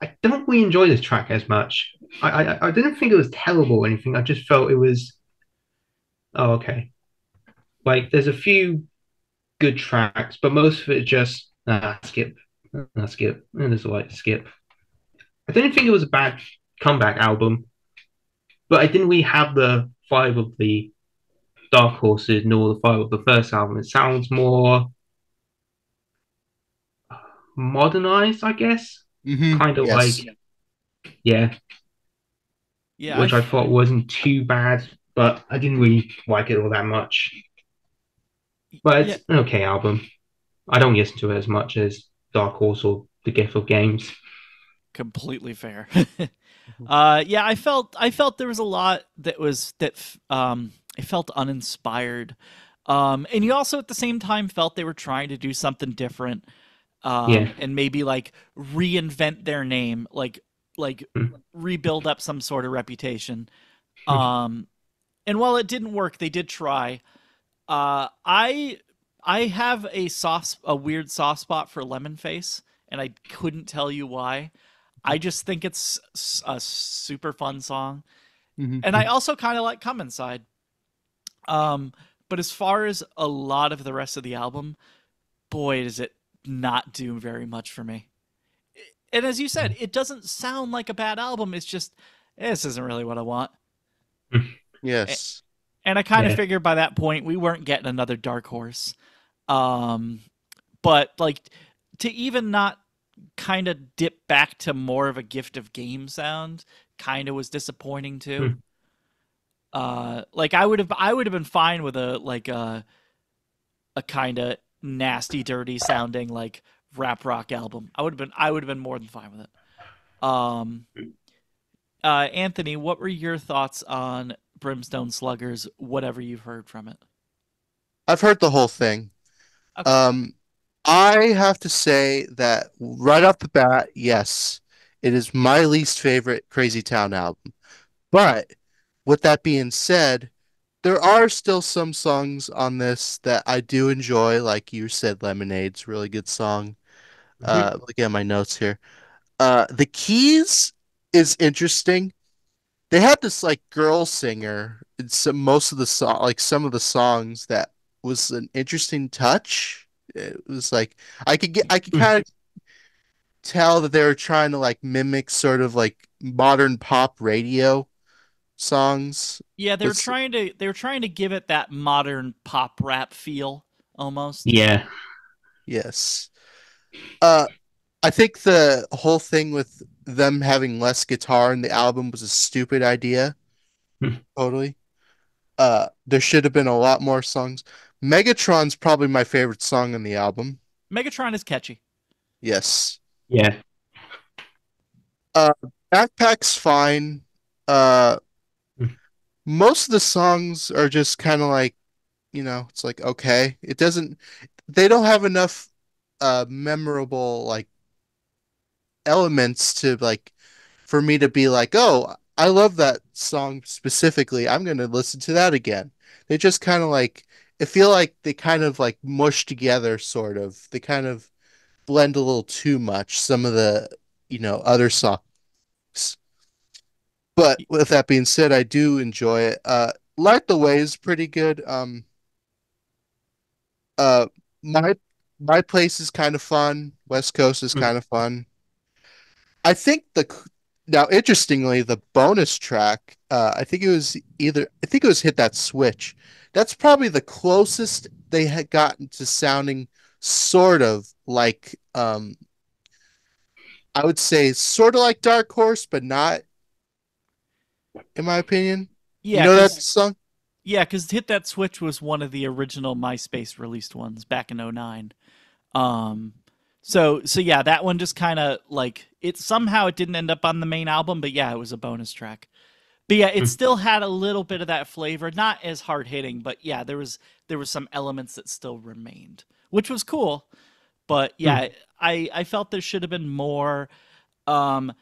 [SPEAKER 2] I don't really enjoy this track as much. I, I I didn't think it was terrible or anything. I just felt it was. Oh, okay. Like there's a few good tracks, but most of it just ah, skip, ah, skip, and there's a like skip. I didn't think it was a bad comeback album. but I didn't really have the vibe of the Dark Horses nor the vibe of the first album. It sounds more modernized, I guess.
[SPEAKER 3] Mhm.
[SPEAKER 2] Kind of
[SPEAKER 3] Yes.
[SPEAKER 2] like, yeah,
[SPEAKER 1] Yeah,
[SPEAKER 2] which
[SPEAKER 1] I,
[SPEAKER 2] I thought wasn't too bad, but I didn't really like it all that much. But it's an okay album. I don't listen to it as much as Dark Horse or The Gift of Games.
[SPEAKER 1] completely fair. uh, yeah, I felt I felt there was a lot that was that f- um, it felt uninspired, um, and you also at the same time felt they were trying to do something different, um,
[SPEAKER 2] Yeah.
[SPEAKER 1] and maybe like reinvent their name, like like
[SPEAKER 2] Mm.
[SPEAKER 1] rebuild up some sort of reputation.
[SPEAKER 2] Mm.
[SPEAKER 1] Um, and while it didn't work, they did try. Uh, I I have a soft a weird soft spot for Lemonface, and I couldn't tell you why. I just think it's a super fun song,
[SPEAKER 3] Mhm.
[SPEAKER 1] and I also kind of like Come Inside. Um, but as far as a lot of the rest of the album, boy, does it not do very much for me. And as you said, it doesn't sound like a bad album. It's just eh, this isn't really what I want.
[SPEAKER 3] Yes.
[SPEAKER 1] And I kind of
[SPEAKER 2] Yeah.
[SPEAKER 1] figured by that point we weren't getting another dark horse. Um, but like to even not kind of dip back to more of a gift of game sound kind of was disappointing too.
[SPEAKER 2] Hmm.
[SPEAKER 1] Uh, like I would have I would have been fine with a like a a kind of nasty, dirty sounding like rap rock album. I would have been I would have been more than fine with it. Um, uh, Anthony, what were your thoughts on Brimstone Sluggers? Whatever you've heard from it.
[SPEAKER 3] I've heard the whole thing.
[SPEAKER 1] Okay.
[SPEAKER 3] Um, I have to say that right off the bat, yes, it is my least favorite Crazy Town album. But with that being said, there are still some songs on this that I do enjoy, like you said, Lemonface's a really good song. Uh, looking at my notes here. Uh, The Keys is interesting. They had this like girl singer in some most of the song, like some of the songs that was an interesting touch. It was like I could get I could
[SPEAKER 2] Hmm.
[SPEAKER 3] kind of tell that they were trying to like mimic sort of like modern pop radio songs.
[SPEAKER 1] Yeah, they were trying to they were trying to give it that modern pop rap feel almost.
[SPEAKER 2] Yeah.
[SPEAKER 3] Yes. Uh, I think the whole thing with them having less guitar in the album was a stupid idea.
[SPEAKER 2] Hmm.
[SPEAKER 3] Totally. Uh, there should have been a lot more songs. Megatron's probably my favorite song on the album.
[SPEAKER 1] Megatron is catchy.
[SPEAKER 3] Yes.
[SPEAKER 2] Yeah.
[SPEAKER 3] Backpack's fine. Uh,
[SPEAKER 2] Hmm.
[SPEAKER 3] most of the songs are just kind of like, you know, it's like okay. It doesn't. They don't have enough uh memorable like elements to like for me to be like, oh, I love that song specifically. I'm gonna listen to that again. They just kind of like I feel like they kind of like mush together, sort of. They kind of blend a little too much. Some of the you know other songs. But with that being said, I do enjoy it. Uh, Light the Way is pretty good. Um, uh, my my place is kind of fun. West Coast is
[SPEAKER 2] Hmm.
[SPEAKER 3] kind of fun. I think the now interestingly the bonus track. Uh, I think it was either I think it was hit that switch. That's probably the closest they had gotten to sounding sort of like um. I would say sort of like Dark Horse, but not in my opinion.
[SPEAKER 1] Yeah,
[SPEAKER 3] you know that song?
[SPEAKER 1] Yeah, because Hit That Switch was one of the original MySpace released ones back in 09. Um, so so yeah, that one just kind of like it somehow it didn't end up on the main album, but yeah, it was a bonus track. But yeah, it
[SPEAKER 2] Hmm.
[SPEAKER 1] still had a little bit of that flavor, not as hard hitting, but yeah, there was there was some elements that still remained, which was cool. But yeah, I I felt there should have been more um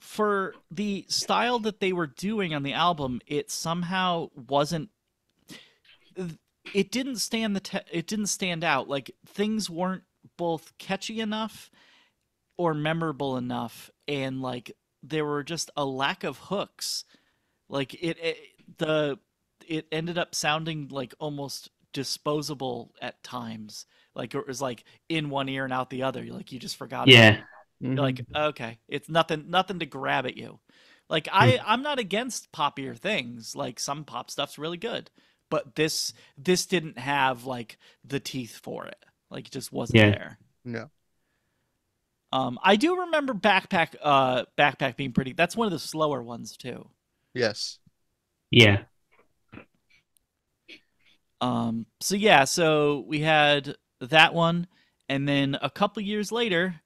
[SPEAKER 1] for the style that they were doing on the album, it somehow wasn't it didn't stand the te- it didn't stand out like things weren't both catchy enough or memorable enough and like there were just a lack of hooks like it, it the it ended up sounding like almost disposable at times like it was like in one ear and out the other like you just forgot about it.
[SPEAKER 2] Yeah.
[SPEAKER 1] You're like, mm-hmm. okay, it's nothing, nothing to grab at you, Like I hmm. I'm not against poppier things. Like some pop stuff's really good, but this this didn't have like the teeth for it. Like it just wasn't
[SPEAKER 2] Yeah.
[SPEAKER 1] there.
[SPEAKER 3] No.
[SPEAKER 1] Um, I do remember backpack uh backpack being pretty. That's one of the slower ones too.
[SPEAKER 3] Yes.
[SPEAKER 2] Yeah.
[SPEAKER 1] Um, so yeah, so we had that one, and then a couple years later,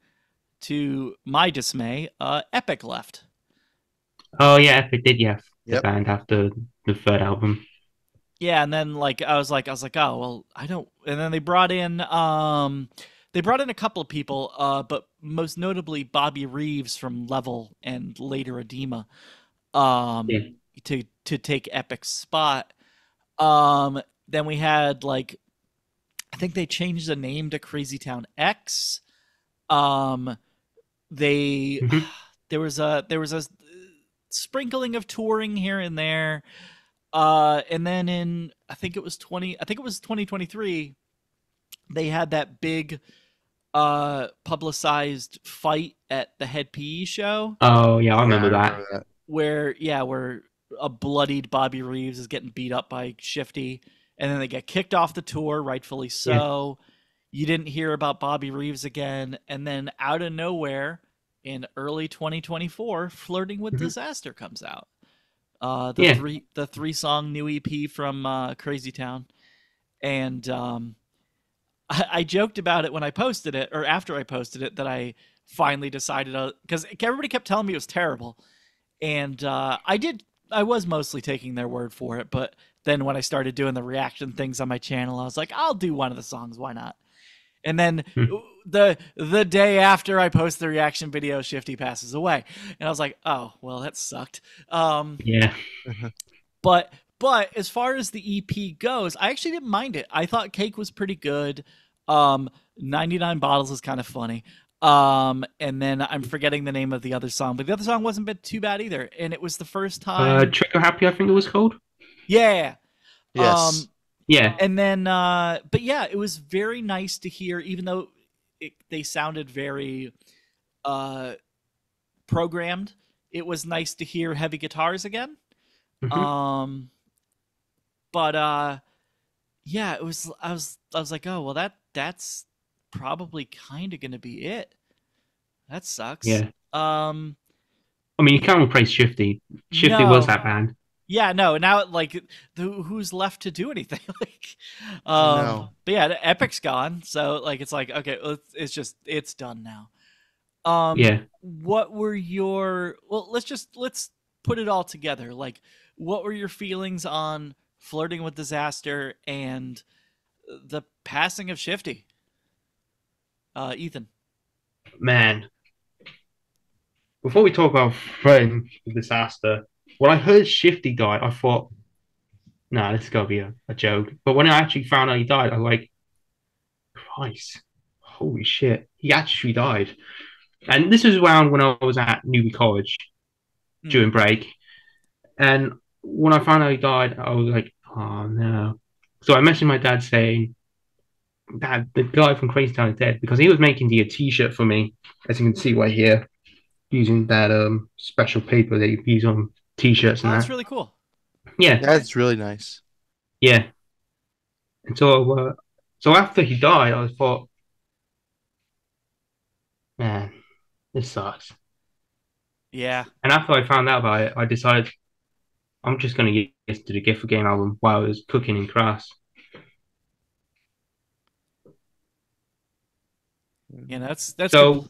[SPEAKER 1] to my dismay, uh, Epic left.
[SPEAKER 2] Oh yeah, Epic did yeah. The
[SPEAKER 3] Yep.
[SPEAKER 2] band after the third album.
[SPEAKER 1] Yeah, and then like I was like I was like, oh well, I don't. And then they brought in um, they brought in a couple of people, uh, but most notably Bobby Reeves from Level and later Adema, um,
[SPEAKER 2] Yeah.
[SPEAKER 1] to to take Epic's spot. Um, then we had like, I think they changed the name to Crazy Town X. Um, they
[SPEAKER 2] Mhm.
[SPEAKER 1] there was a there was a sprinkling of touring here and there. Uh, and then in I think it was twenty I think it was twenty twenty three, they had that big uh publicized fight at the Hed PE show
[SPEAKER 2] Oh yeah, I remember
[SPEAKER 3] Yeah,
[SPEAKER 2] that.
[SPEAKER 3] that.
[SPEAKER 1] where yeah, where a bloodied Bobby Reeves is getting beat up by Shifty, and then they get kicked off the tour, rightfully so. You didn't hear about Bobby Reeves again, and then out of nowhere, in early 2024, "Flirting with
[SPEAKER 2] Mhm.
[SPEAKER 1] Disaster" comes out. Uh, the
[SPEAKER 2] Yeah.
[SPEAKER 1] three the three song new EP from uh, Crazy Town, and um, I, I joked about it when I posted it, or after I posted it, that I finally decided because everybody kept telling me it was terrible, and uh, I did. I was mostly taking their word for it, but then when I started doing the reaction things on my channel, I was like, I'll do one of the songs. Why not? And then
[SPEAKER 2] Hmm.
[SPEAKER 1] The the day after I post the reaction video, Shifty passes away, and I was like, oh well, that sucked. Um,
[SPEAKER 2] Yeah.
[SPEAKER 1] but but as far as the EP goes, I actually didn't mind it. I thought Cake was pretty good. Um, 99 Bottles is kind of funny. Um, and then I'm forgetting the name of the other song, but the other song wasn't bit too bad either. And it was the first time.
[SPEAKER 2] Uh,
[SPEAKER 1] time.
[SPEAKER 2] Trigger Happy, I think it was called.
[SPEAKER 1] yeah.
[SPEAKER 3] Yes.
[SPEAKER 1] Um,
[SPEAKER 2] Yeah.
[SPEAKER 1] and then uh but yeah it was very nice to hear even though it, they sounded very uh programmed it was nice to hear heavy guitars again
[SPEAKER 2] Mhm.
[SPEAKER 1] um but uh yeah it was i was i was like oh well that that's probably kind of gonna be it that sucks
[SPEAKER 2] Yeah.
[SPEAKER 1] um
[SPEAKER 2] I mean, you can't replace Shifty. Shifty was that band.
[SPEAKER 1] Yeah, no. Now, like, the, who's left to do anything? like, um,
[SPEAKER 3] No.
[SPEAKER 1] but yeah, the Epic's gone, so like, it's like, okay, it's, it's just, it's done now. Um,
[SPEAKER 2] Yeah.
[SPEAKER 1] What were your? Well, let's just let's put it all together. Like, what were your feelings on flirting with disaster and the passing of Shifty? Uh, Ethan.
[SPEAKER 2] Man. Before we talk about flirting with Disaster, when I heard Shifty died, I thought, nah, this has got to be a, a joke. But when I actually found out he died, I was like, Christ, holy shit, he actually died. And this was around when I was at Newby College
[SPEAKER 1] Hmm.
[SPEAKER 2] during break. And when I found out he died, I was like, oh no. So I messaged my dad saying, Dad, the guy from Crazy Town is dead because he was making the t shirt for me, as you can see right here, using that um special paper that you use on t shirts
[SPEAKER 1] Oh,
[SPEAKER 2] and
[SPEAKER 1] that's
[SPEAKER 2] that.
[SPEAKER 1] really cool.
[SPEAKER 2] Yeah,
[SPEAKER 3] That's really nice.
[SPEAKER 2] yeah. And so, uh, so after he died, I thought, man, this sucks.
[SPEAKER 1] Yeah.
[SPEAKER 2] And after I found out about it, I decided I'm just going to get to the Gift of Game album while I was cooking in class.
[SPEAKER 1] Yeah, that's that's
[SPEAKER 2] So,
[SPEAKER 1] compl-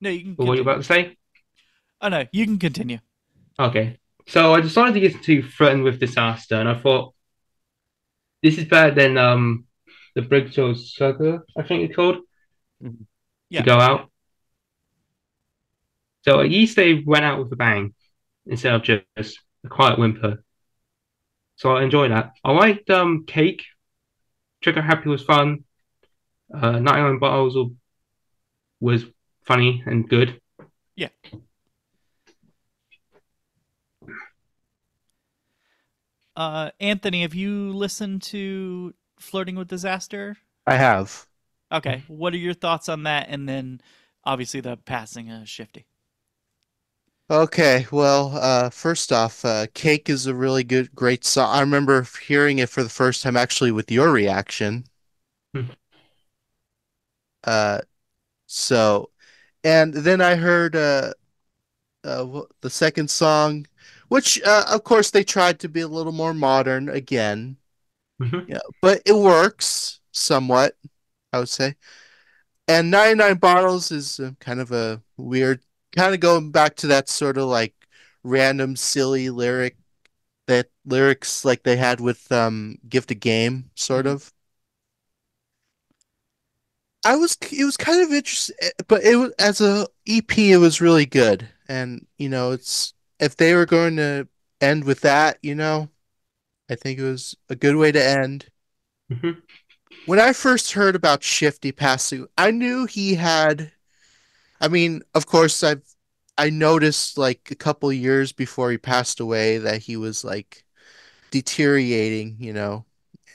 [SPEAKER 1] no, you can.
[SPEAKER 2] what were you about to say?
[SPEAKER 1] Oh no, you can continue.
[SPEAKER 2] Okay. So I decided to get to Threatened with Disaster, and I thought this is better than um the Briggs Sugar, I think it's called,
[SPEAKER 3] Mhm.
[SPEAKER 1] Yeah.
[SPEAKER 2] to go out. So at least they went out with a bang instead of just a quiet whimper. So I enjoy that. I liked um Cake. Trigger Happy was fun. Uh, 99 Bottles was funny and good.
[SPEAKER 1] Uh, Anthony, have you listened to Flirting with Disaster?
[SPEAKER 3] I have.
[SPEAKER 1] Okay, what are your thoughts on that? And then, obviously, the passing of Shifty.
[SPEAKER 3] Okay, well, uh, first off, uh, Cake is a really good, great song. I remember hearing it for the first time actually with your reaction.
[SPEAKER 2] Hmm.
[SPEAKER 3] Uh, so, and then I heard uh, uh, the second song, which, uh, of course, they tried to be a little more modern again.
[SPEAKER 2] Mhm.
[SPEAKER 3] Yeah, but it works somewhat, I would say. And 99 Bottles is uh, kind of a weird, kind of going back to that sort of like random, silly lyric that lyrics like they had with um Gift a Game, sort
[SPEAKER 1] Mhm.
[SPEAKER 3] of. I was it was kind of interesting, but it was as a EP, it was really good. And you know, it's if they were going to end with that, you know, I think it was a good way to end.
[SPEAKER 2] Mhm.
[SPEAKER 3] When I first heard about Shifty passing, I knew he had. I mean, of course, I've I noticed like a couple years before he passed away that he was like deteriorating, you know,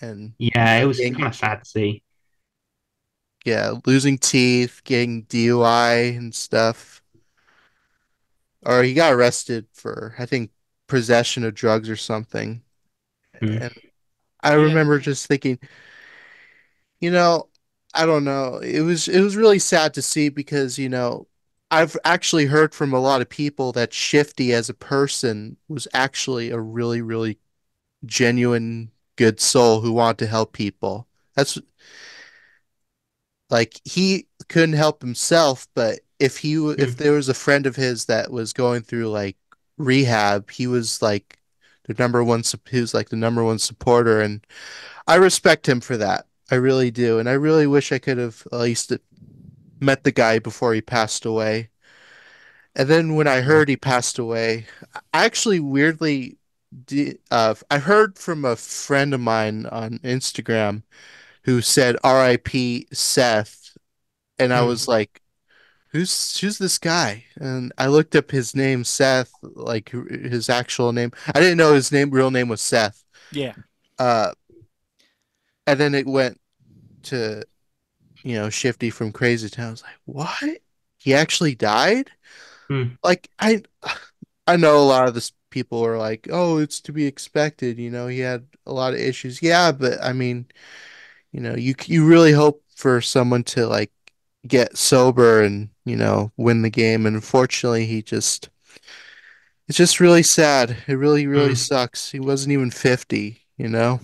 [SPEAKER 3] and
[SPEAKER 2] Yeah, it was kind of sad to see.
[SPEAKER 3] yeah, losing teeth, getting DUI and stuff. Or he got arrested for, I think, possession of drugs or something.
[SPEAKER 2] Mm.
[SPEAKER 3] And I
[SPEAKER 1] Yeah.
[SPEAKER 3] remember just thinking, you know, I don't know. It was it was really sad to see because, you know, I've actually heard from a lot of people that Shifty as a person was actually a really, really genuine good soul who wanted to help people. That's like he couldn't help himself, but if he if
[SPEAKER 2] Mm.
[SPEAKER 3] there was a friend of his that was going through like rehab, he was like the number one he was like the number one supporter and I respect him for that. I really do. And I really wish I could have at least met the guy before he passed away. And then when I heard he passed away, I actually weirdly uh I heard from a friend of mine on Instagram who said RIP Seth and I
[SPEAKER 2] Mm.
[SPEAKER 3] was like Who's who's this guy? And I looked up his name, Seth, like his actual name. I didn't know his name, real name was Seth.
[SPEAKER 1] Yeah.
[SPEAKER 3] Uh, and then it went to, you know, Shifty from Crazy Town. I was like, what? He actually died?
[SPEAKER 2] Mm.
[SPEAKER 3] Like I, I know a lot of this people are like, oh, it's to be expected. You know, he had a lot of issues. Yeah, but I mean, you know, you you really hope for someone to like get sober and, you know, win the game. And unfortunately, he just it's just really sad. It really, really
[SPEAKER 2] Mm.
[SPEAKER 3] sucks. He wasn't even 50, you know?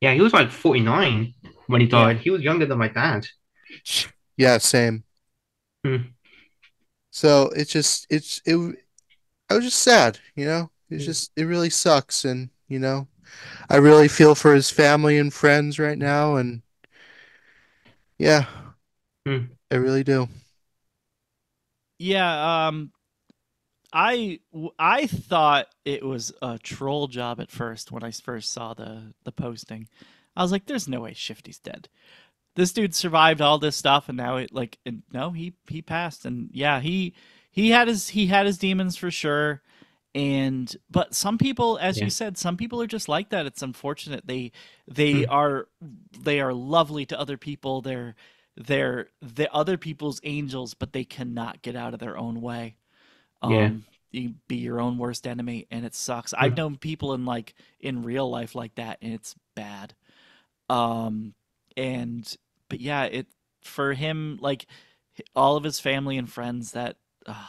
[SPEAKER 2] Yeah, he was like 49 when he
[SPEAKER 1] Yeah.
[SPEAKER 2] died. He was younger than my dad.
[SPEAKER 3] Yeah, same.
[SPEAKER 2] Mm.
[SPEAKER 3] So it's just it's it I was just sad, you know? It's
[SPEAKER 2] Mm.
[SPEAKER 3] just it really sucks and, you know, I really feel for his family and friends right now and yeah,
[SPEAKER 2] Mm.
[SPEAKER 3] I really do.
[SPEAKER 1] Yeah. Um. I w- I thought it was a troll job at first when I first saw the the posting. I was like, "There's no way Shifty's dead. This dude survived all this stuff, and now it like and no, he he passed, and yeah, he he had his he had his demons for sure." And but some people, as
[SPEAKER 2] Yeah.
[SPEAKER 1] you said, some people are just like that. It's unfortunate. They they
[SPEAKER 2] Mm.
[SPEAKER 1] are they are lovely to other people. They're they're the other people's angels, but they cannot get out of their own way
[SPEAKER 2] Yeah.
[SPEAKER 1] um you be your own worst enemy and it sucks i've
[SPEAKER 2] Mm.
[SPEAKER 1] known people in like in real life like that and it's bad um and but yeah it for him like all of his family and friends that uh,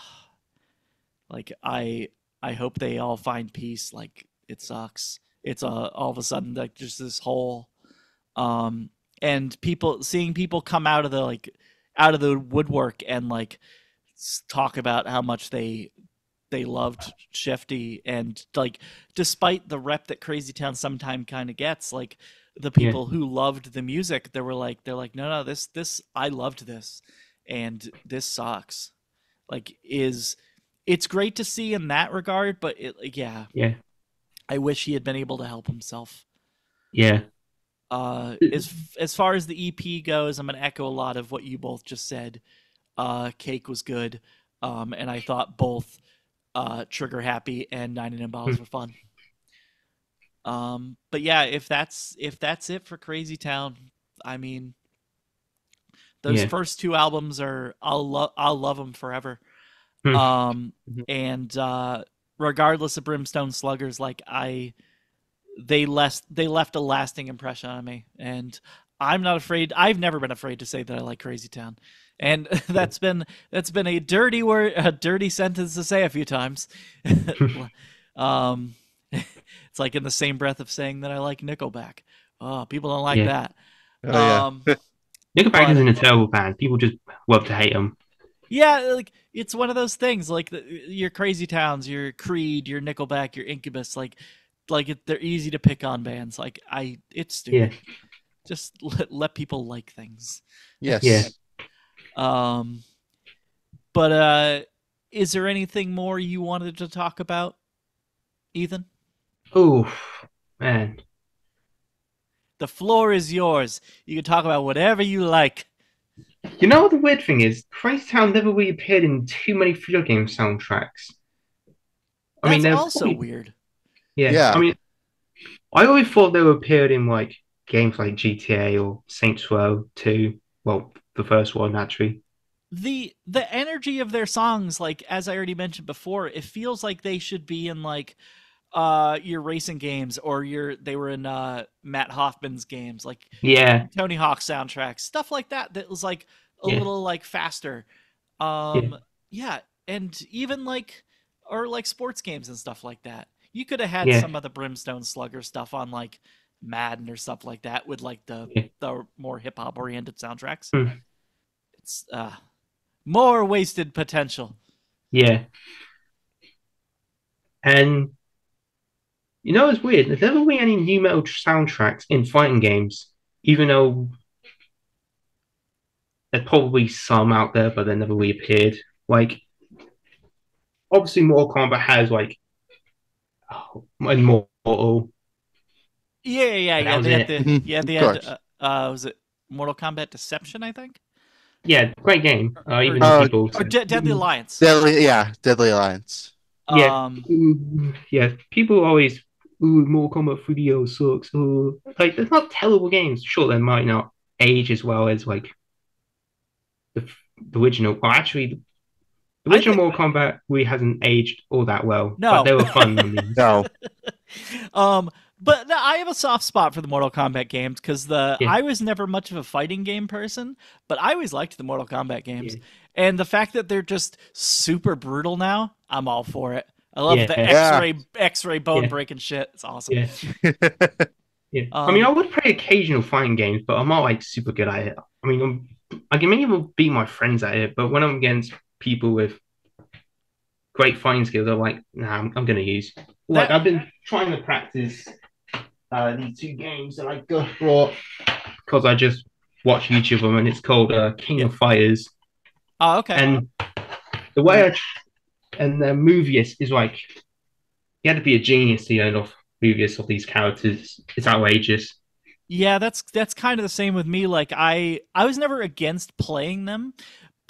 [SPEAKER 1] like i i hope they all find peace like it sucks it's uh, all of a sudden like just this whole um and people seeing people come out of the like out of the woodwork and like talk about how much they they loved Shifty and like despite the rep that Crazy Town sometime kind of gets, like the
[SPEAKER 2] Yeah.
[SPEAKER 1] people who loved the music, they were like they're like no no this this I loved this and this sucks. Like is it's great to see in that regard, but it yeah,
[SPEAKER 2] Yeah.
[SPEAKER 1] I wish he had been able to help himself.
[SPEAKER 2] Yeah.
[SPEAKER 1] Uh as as far as the EP goes, I'm going to echo a lot of what you both just said. Uh Cake was good. Um and I thought both uh Trigger Happy and Nine and Balls were fun. Um but yeah, if that's if that's it for Crazy Town, I mean those
[SPEAKER 2] Yeah.
[SPEAKER 1] first two albums are I'll love I'll love them forever.
[SPEAKER 2] Hmm.
[SPEAKER 1] Um,
[SPEAKER 3] Mhm.
[SPEAKER 1] and uh, regardless of Brimstone Sluggers, like I, they left they left a lasting impression on me, and I'm not afraid. I've never been afraid to say that I like Crazy Town, and that's been that's been a dirty word, a dirty sentence to say a few times. um, it's like in the same breath of saying that I like Nickelback. Oh, people don't like
[SPEAKER 2] Yeah.
[SPEAKER 1] that.
[SPEAKER 3] Oh, yeah.
[SPEAKER 1] Um,
[SPEAKER 2] Nickelback
[SPEAKER 1] But-
[SPEAKER 2] isn't a terrible band. People just love to hate them.
[SPEAKER 1] Yeah, like it's one of those things. Like the, your Crazy Towns, your Creed, your Nickelback, your Incubus. Like, like it, they're easy to pick on bands. Like I, it's
[SPEAKER 2] Yeah.
[SPEAKER 1] Just let, let people like things.
[SPEAKER 3] Yes.
[SPEAKER 2] Yeah.
[SPEAKER 1] Um, but uh, is there anything more you wanted to talk about, Ethan?
[SPEAKER 2] Oh, man.
[SPEAKER 1] The floor is yours. You can talk about whatever you like.
[SPEAKER 2] You know what the weird thing is? Crazy Town never really appeared in too many video game soundtracks. I
[SPEAKER 1] That's
[SPEAKER 2] mean, they're
[SPEAKER 1] also
[SPEAKER 2] probably-
[SPEAKER 1] weird.
[SPEAKER 2] Yeah.
[SPEAKER 3] Yeah.
[SPEAKER 2] I mean, I always thought they were appeared in like games like GTA or Saints Row 2. Well, the first one, actually.
[SPEAKER 1] the the energy of their songs like as i already mentioned before it feels like they should be in like uh your racing games or your they were in uh Mat Hoffman's games like
[SPEAKER 2] Yeah.
[SPEAKER 1] tony hawk soundtracks stuff like that that was like a
[SPEAKER 2] Yeah.
[SPEAKER 1] little like faster um yeah. and even like or like sports games and stuff like that you could have had
[SPEAKER 2] Yeah.
[SPEAKER 1] some of the brimstone slugger stuff on like madden or stuff like that with like the
[SPEAKER 2] Yeah.
[SPEAKER 1] the more hip-hop oriented soundtracks
[SPEAKER 2] Hmm.
[SPEAKER 1] it's uh more wasted potential
[SPEAKER 2] Yeah. And you know, it's weird. There's never been any nu metal soundtracks in fighting games, even though there's probably some out there, but they never reappeared. Like, obviously, Mortal Kombat has like Immortal.
[SPEAKER 1] yeah yeah yeah yeah
[SPEAKER 2] was
[SPEAKER 1] they had the
[SPEAKER 3] Mhm,
[SPEAKER 1] yeah they
[SPEAKER 3] of
[SPEAKER 1] had uh, uh was it mortal kombat deception i think
[SPEAKER 2] Yeah, great game. Uh, even
[SPEAKER 3] Uh,
[SPEAKER 2] people.
[SPEAKER 1] or De- deadly alliance
[SPEAKER 3] Deadly, yeah, Deadly Alliance.
[SPEAKER 2] Yeah.
[SPEAKER 1] um
[SPEAKER 2] yeah, people always, ooh, Mortal Kombat 3DO sucks. Ooh. Like, they're not terrible games. Sure, they might not age as well as, like, the, the original. Well, actually, the original Mortal Kombat we hasn't aged all that well.
[SPEAKER 1] No.
[SPEAKER 2] But they were fun. I mean,
[SPEAKER 3] No.
[SPEAKER 1] um but no, I have a soft spot for the Mortal Kombat games because the
[SPEAKER 2] Yeah.
[SPEAKER 1] I was never much of a fighting game person, but I always liked the Mortal Kombat games.
[SPEAKER 2] Yeah.
[SPEAKER 1] And the fact that they're just super brutal now, I'm all for it. I love the X-ray X-ray bone
[SPEAKER 2] Yeah.
[SPEAKER 1] breaking shit. It's awesome.
[SPEAKER 2] yeah. Yeah. I mean, I
[SPEAKER 1] Um,
[SPEAKER 2] would play occasional fighting games, but I'm not, like, super good at it. I mean, I'm, I can maybe beat my friends at it, but when I'm against people with great fighting skills, I'm like, nah, I'm, I'm going to use. Like,
[SPEAKER 1] That-
[SPEAKER 2] I've been trying to practice uh, these two games that I got brought because I just watch YouTube of them, and it's called uh, King of Fighters.
[SPEAKER 1] Oh, okay.
[SPEAKER 2] And the way I and the Movius is like you had to be a genius to learn off Movius of these characters. It's outrageous.
[SPEAKER 1] Yeah, that's that's kind of the same with me. Like I I was never against playing them,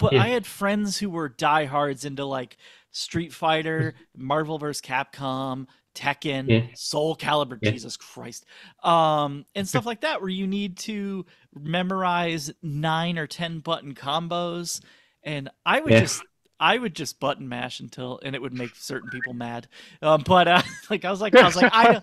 [SPEAKER 1] but
[SPEAKER 2] Yeah.
[SPEAKER 1] I had friends who were diehards into like Street Fighter, Marvel vs. Capcom, Tekken,
[SPEAKER 2] Yeah.
[SPEAKER 1] Soul Calibur,
[SPEAKER 2] Yeah.
[SPEAKER 1] Jesus Christ. Um and stuff like that where you need to memorize 9 or 10 button combos and I would
[SPEAKER 2] Yeah.
[SPEAKER 1] just I would just button mash until and it would make certain people mad. Um, but uh, like I was like I was like I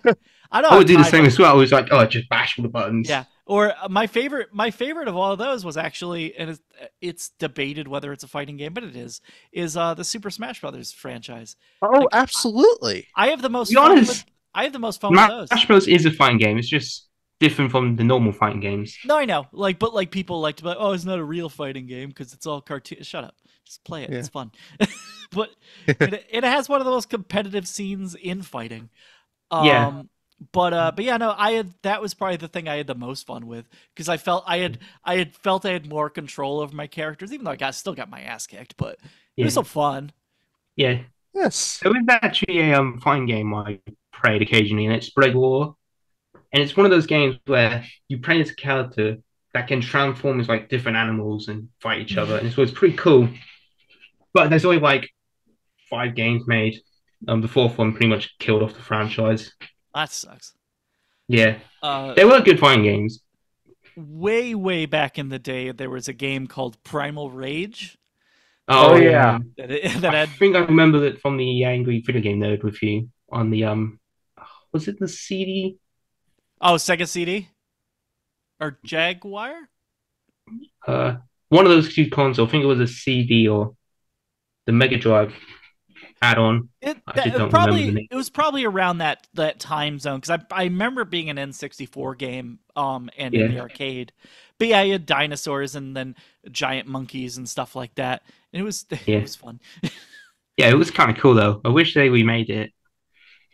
[SPEAKER 1] I don't
[SPEAKER 2] I would do the same as well. I was like, oh, just bash all the buttons.
[SPEAKER 1] yeah. Or uh, my favorite, my favorite of all of those was actually, and it's, it's debated whether it's a fighting game, but it is, is uh, the Super Smash Brothers franchise.
[SPEAKER 3] Oh,
[SPEAKER 1] Like-
[SPEAKER 3] absolutely.
[SPEAKER 1] I have the most
[SPEAKER 2] be
[SPEAKER 1] fun
[SPEAKER 2] honest,
[SPEAKER 1] with, I have the most fun with those.
[SPEAKER 2] Smash Bros is a fighting game. It's just different from the normal fighting games.
[SPEAKER 1] No, I know. Like, but like people like to be like, oh, it's not a real fighting game because it's all cartoon. Shut up. Just play it.
[SPEAKER 3] Yeah.
[SPEAKER 1] It's fun. but it, it has one of the most competitive scenes in fighting. Um,
[SPEAKER 2] Yeah.
[SPEAKER 1] But uh, but yeah, no, I had that was probably the thing I had the most fun with because I felt I had I had felt I had more control over my characters, even though I got still got my ass kicked. But it was so fun.
[SPEAKER 2] Yeah.
[SPEAKER 3] Yes.
[SPEAKER 2] it was actually a um, fighting game I played occasionally, and it's Bloody Roar. And it's one of those games where you play as a character that can transform as like different animals and fight each other, and so it's pretty cool. But there's only like five games made. Um, the fourth one pretty much killed off the franchise.
[SPEAKER 1] That sucks.
[SPEAKER 2] Yeah,
[SPEAKER 1] Uh,
[SPEAKER 2] they were good fighting games.
[SPEAKER 1] way way back in the day, there was a game called Primal Rage
[SPEAKER 4] Oh, yeah.
[SPEAKER 1] that, it, that
[SPEAKER 2] I
[SPEAKER 1] had
[SPEAKER 2] think I remember it from the Angry Video Game Nerd with you on the um, was it the CD?
[SPEAKER 1] oh Sega CD or Jaguar.
[SPEAKER 2] Uh, one of those two consoles. I think it was a CD or the Mega Drive add-on.
[SPEAKER 1] It,
[SPEAKER 2] I
[SPEAKER 1] that-
[SPEAKER 2] just don't
[SPEAKER 1] probably
[SPEAKER 2] remember the name.
[SPEAKER 1] it was probably around that that time zone because I I remember being an N64 game um and in the arcade. But yeah, you had dinosaurs and then giant monkeys and stuff like that. And it was
[SPEAKER 2] Yeah.
[SPEAKER 1] it was fun.
[SPEAKER 2] Yeah, it was kind of cool though. I wish they remade it.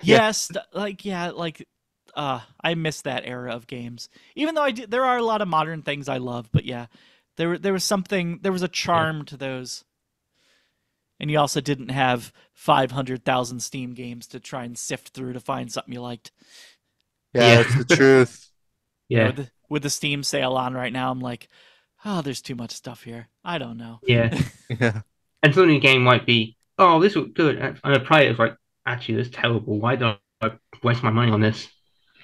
[SPEAKER 1] Yes, th- like yeah, like uh I miss that era of games. Even though I do, there are a lot of modern things I love, but yeah, there there was something there was a charm to those. And you also didn't have 500,000 Steam games to try and sift through to find something you liked.
[SPEAKER 3] Yeah,
[SPEAKER 2] Yeah.
[SPEAKER 3] that's the truth.
[SPEAKER 1] You know,
[SPEAKER 2] Yeah,
[SPEAKER 1] with, the, with the Steam sale on right now, I'm like, oh, there's too much stuff here. I don't know.
[SPEAKER 2] yeah.
[SPEAKER 3] Yeah.
[SPEAKER 2] And suddenly the game might be, oh, this looks good, and I play it, it's like, actually, this is terrible. Why do I waste my money on this?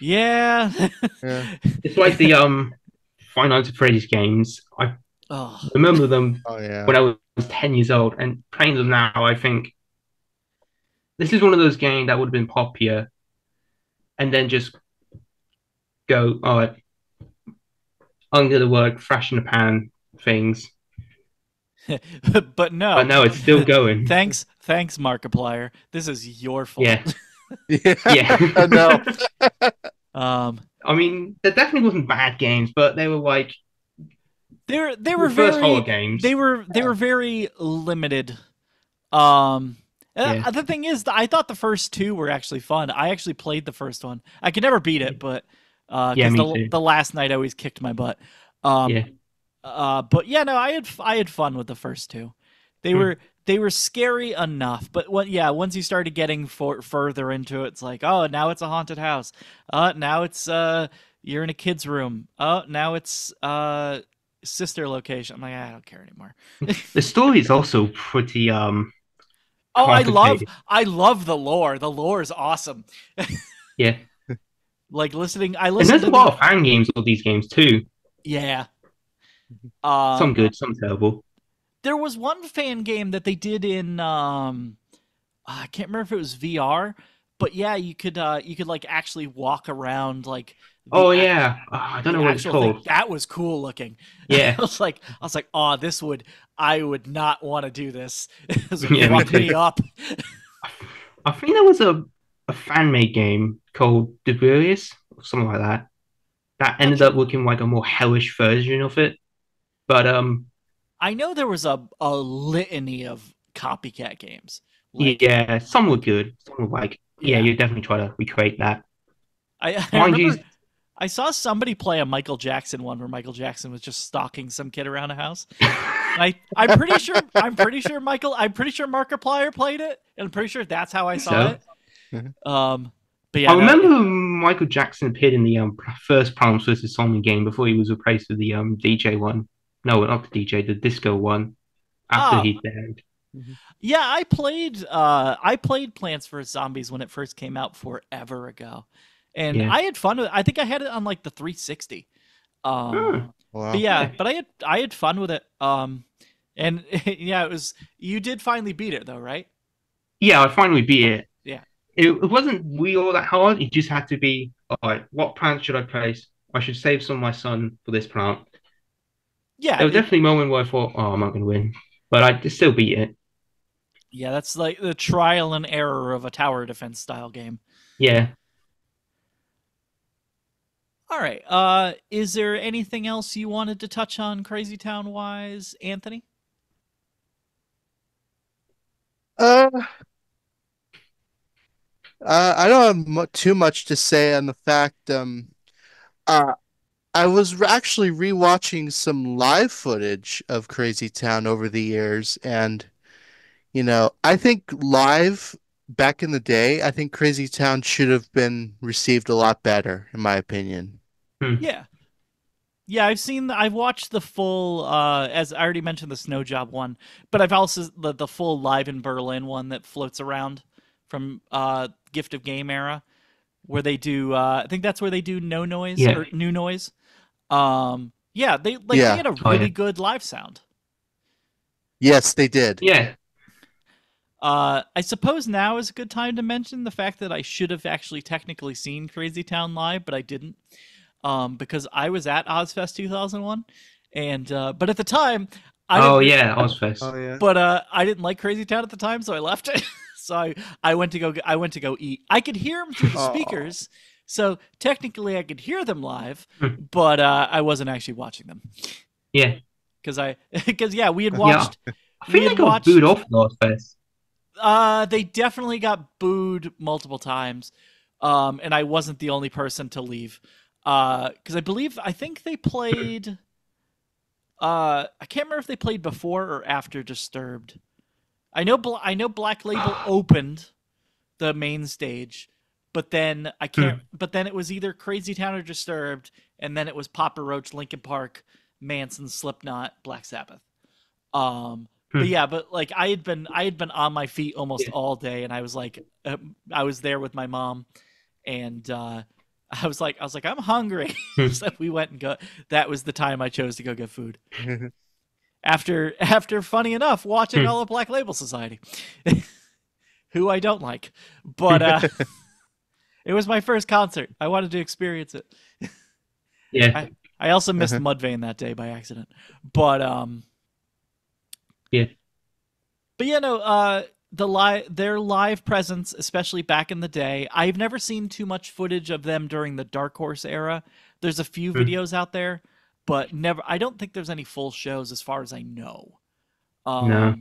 [SPEAKER 1] Yeah.
[SPEAKER 3] Yeah.
[SPEAKER 2] It's like the um Five Nights at Freddy's games. I
[SPEAKER 1] oh,
[SPEAKER 2] remember them
[SPEAKER 3] Oh yeah.
[SPEAKER 2] when I was 10 years old and playing them now, I think this is one of those games that would have been popular and then just go, all right, under the word flash in the pan things.
[SPEAKER 1] but no.
[SPEAKER 2] But no, it's still going.
[SPEAKER 1] Thanks, thanks, Markiplier. This is your fault.
[SPEAKER 2] Yeah.
[SPEAKER 3] Yeah.
[SPEAKER 2] Yeah.
[SPEAKER 3] no.
[SPEAKER 1] Um,
[SPEAKER 2] I mean, there definitely wasn't bad games, but they were like
[SPEAKER 1] they were they
[SPEAKER 2] the
[SPEAKER 1] were
[SPEAKER 2] first horror
[SPEAKER 1] very
[SPEAKER 2] games.
[SPEAKER 1] they were they were very limited. Um,
[SPEAKER 2] Yeah.
[SPEAKER 1] the thing is, I thought the first two were actually fun. I actually played the first one. I could never beat it, but uh, 'cause
[SPEAKER 2] Yeah, me
[SPEAKER 1] the,
[SPEAKER 2] too.
[SPEAKER 1] the last night I always kicked my butt. Um,
[SPEAKER 2] Yeah.
[SPEAKER 1] Uh, but yeah, no, I had I had fun with the first two. They
[SPEAKER 2] Hmm.
[SPEAKER 1] were they were scary enough, but what? Yeah, once you started getting for, further into it, it's like, oh, now it's a haunted house. Uh, now it's uh, you're in a kid's room. Oh, now it's uh, sister location. I'm like, I don't care anymore.
[SPEAKER 2] The story is also pretty um
[SPEAKER 1] Oh, I love I love the lore. The lore is awesome.
[SPEAKER 2] yeah.
[SPEAKER 1] Like listening, I
[SPEAKER 2] And there's
[SPEAKER 1] to
[SPEAKER 2] a lot of fan games of these games too.
[SPEAKER 1] yeah. Um,
[SPEAKER 2] Some good, some terrible.
[SPEAKER 1] there was one fan game that they did in um I can't remember if it was VR, but yeah, you could uh you could like actually walk around like
[SPEAKER 2] Oh yeah, Oh, I don't know what it's
[SPEAKER 1] actual thing.
[SPEAKER 2] called.
[SPEAKER 1] That was cool looking.
[SPEAKER 2] Yeah,
[SPEAKER 1] I was like I was like, "Oh, this would I would not want to do this."
[SPEAKER 2] Yeah, me
[SPEAKER 1] me up.
[SPEAKER 2] I think there was a a fan made game called Delirious or something like that. That ended up looking like a more hellish version of it. But um,
[SPEAKER 1] I know there was a a litany of copycat games. Like,
[SPEAKER 2] yeah, some were good. Some were like, yeah,
[SPEAKER 1] Yeah.
[SPEAKER 2] you definitely try to recreate that.
[SPEAKER 1] I, I
[SPEAKER 2] Mind
[SPEAKER 1] remember
[SPEAKER 2] you,
[SPEAKER 1] I saw somebody play a Michael Jackson one where Michael Jackson was just stalking some kid around a house. I I'm pretty sure I'm pretty sure Michael I'm pretty sure Markiplier played it, and I'm pretty sure that's how I saw
[SPEAKER 2] So?
[SPEAKER 1] it.
[SPEAKER 3] Mhm.
[SPEAKER 1] Um, but yeah,
[SPEAKER 2] I
[SPEAKER 1] no,
[SPEAKER 2] remember Michael Jackson appeared in the um first Plants vs. Zombie game before he was replaced with the um DJ one. No, not the DJ, the disco one. After
[SPEAKER 1] Oh.
[SPEAKER 2] he died.
[SPEAKER 1] Yeah, I played uh I played Plants vs Zombies when it first came out forever ago, and
[SPEAKER 2] Yeah.
[SPEAKER 1] I had fun with. it. I think I had it on like the 360. Um,
[SPEAKER 2] Hmm.
[SPEAKER 3] Wow.
[SPEAKER 1] But yeah,
[SPEAKER 2] Yeah.
[SPEAKER 1] but I had I had fun with it. Um, and yeah, it was you did finally beat it though, right?
[SPEAKER 2] Yeah, I finally beat it.
[SPEAKER 1] Yeah.
[SPEAKER 2] It, it wasn't really all that hard. It just had to be, all right, what plant should I place? I should save some of my son for this plant.
[SPEAKER 1] Yeah,
[SPEAKER 2] There was
[SPEAKER 1] it-
[SPEAKER 2] definitely a moment where I thought, oh, I'm not going to win. But I still beat it.
[SPEAKER 1] Yeah. That's like the trial and error of a tower defense style game.
[SPEAKER 2] Yeah.
[SPEAKER 1] All right. Uh, is there anything else you wanted to touch on Crazy Town wise, Anthony?
[SPEAKER 3] Uh, uh, I don't have mu too much to say on the fact. Um, uh, I was re- actually rewatching some live footage of Crazy Town over the years, and you know, I think live back in the day, I think Crazy Town should have been received a lot better, in my opinion.
[SPEAKER 1] Yeah. Yeah, I've seen I've watched the full uh as I already mentioned the snow job one, but I've also the the full live in Berlin one that floats around from uh Gift of Game era where they do uh I think that's where they do no noise
[SPEAKER 2] Yeah.
[SPEAKER 1] or new noise. Um yeah, they like
[SPEAKER 3] Yeah.
[SPEAKER 1] they had a
[SPEAKER 2] Oh,
[SPEAKER 1] really
[SPEAKER 2] yeah.
[SPEAKER 1] good live sound.
[SPEAKER 3] Yes, they did.
[SPEAKER 2] Yeah.
[SPEAKER 1] Uh, I suppose now is a good time to mention the fact that I should have actually technically seen Crazy Town live, but I didn't, um, because I was at Ozzfest 2001, and uh, but at the time, I
[SPEAKER 2] oh yeah, Ozzfest.
[SPEAKER 3] Oh yeah.
[SPEAKER 1] but uh, I didn't like Crazy Town at the time, so I left. it. so I, I went to go I went to go eat. I could hear them through the
[SPEAKER 3] Aw.
[SPEAKER 1] speakers, so technically I could hear them live,
[SPEAKER 2] Hmm.
[SPEAKER 1] but uh, I wasn't actually watching them
[SPEAKER 2] Yeah.
[SPEAKER 1] because I because yeah we had watched.
[SPEAKER 2] Yeah.
[SPEAKER 1] watched.
[SPEAKER 2] I
[SPEAKER 1] We
[SPEAKER 2] think
[SPEAKER 1] had
[SPEAKER 2] they got
[SPEAKER 1] watched-
[SPEAKER 2] booed off Ozzfest.
[SPEAKER 1] Uh, they definitely got booed multiple times, um, and I wasn't the only person to leave. Uh, because I believe I think they played. Uh, I can't remember if they played before or after Disturbed. I know. Bl- I know Black Label opened the main stage, but then I can't. But then it was either Crazy Town or Disturbed, and then it was Papa Roach, Linkin Park, Manson, Slipknot, Black Sabbath. Um, but
[SPEAKER 2] Hmm.
[SPEAKER 1] yeah, but like I had been, I had been on my feet almost
[SPEAKER 2] Yeah.
[SPEAKER 1] all day, and I was like, uh, I was there with my mom, and uh, I was like, I was like, I'm hungry.
[SPEAKER 2] Hmm.
[SPEAKER 1] so we went and got. That was the time I chose to go get food. After, after, funny enough, watching
[SPEAKER 2] Hmm.
[SPEAKER 1] all of Black Label Society, who I don't like, but uh, it was my first concert. I wanted to experience it.
[SPEAKER 2] Yeah.
[SPEAKER 1] I also missed
[SPEAKER 3] Uh-huh.
[SPEAKER 1] Mudvayne that day by accident. But um
[SPEAKER 2] Yeah.
[SPEAKER 1] But yeah, no, uh the live their live presence, especially back in the day, I've never seen too much footage of them during the Dark Horse era. There's a few
[SPEAKER 2] Hmm.
[SPEAKER 1] videos out there, but never I don't think there's any full shows as far as I know. Um
[SPEAKER 2] No.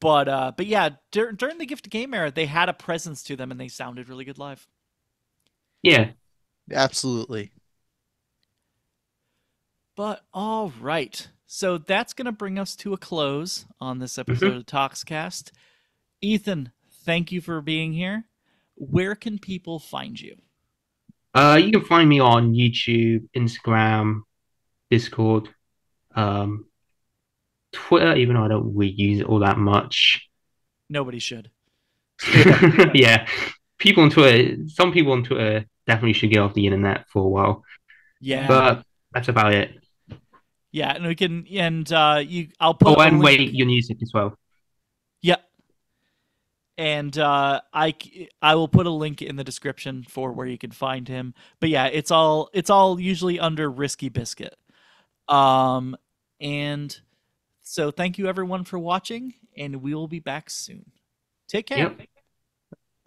[SPEAKER 1] But uh but yeah, dur- during the Gift of Game era, they had a presence to them and they sounded really good live.
[SPEAKER 2] Yeah.
[SPEAKER 3] Absolutely.
[SPEAKER 1] But all right. So that's going to bring us to a close on this episode of Toxcast. Ethan, thank you for being here. Where can people find you?
[SPEAKER 2] Uh, you can find me on YouTube, Instagram, Discord, um, Twitter, even though I don't really use it all that much.
[SPEAKER 1] Nobody should.
[SPEAKER 2] yeah. People on Twitter, some people on Twitter definitely should get off the internet for a while,
[SPEAKER 1] Yeah.
[SPEAKER 2] but that's about it.
[SPEAKER 1] Yeah, and we can and uh you I'll put
[SPEAKER 2] Oh,
[SPEAKER 1] a
[SPEAKER 2] and
[SPEAKER 1] link-
[SPEAKER 2] wait, your music as well.
[SPEAKER 1] Yeah. And uh, I will put a link in the description for where you can find him. But yeah, it's all it's all usually under Risky Bizkit. Um, and so thank you everyone for watching, and we will be back soon. Take care.
[SPEAKER 2] Yep.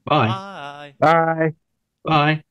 [SPEAKER 2] Bye.
[SPEAKER 1] Bye.
[SPEAKER 3] Bye.
[SPEAKER 2] Bye.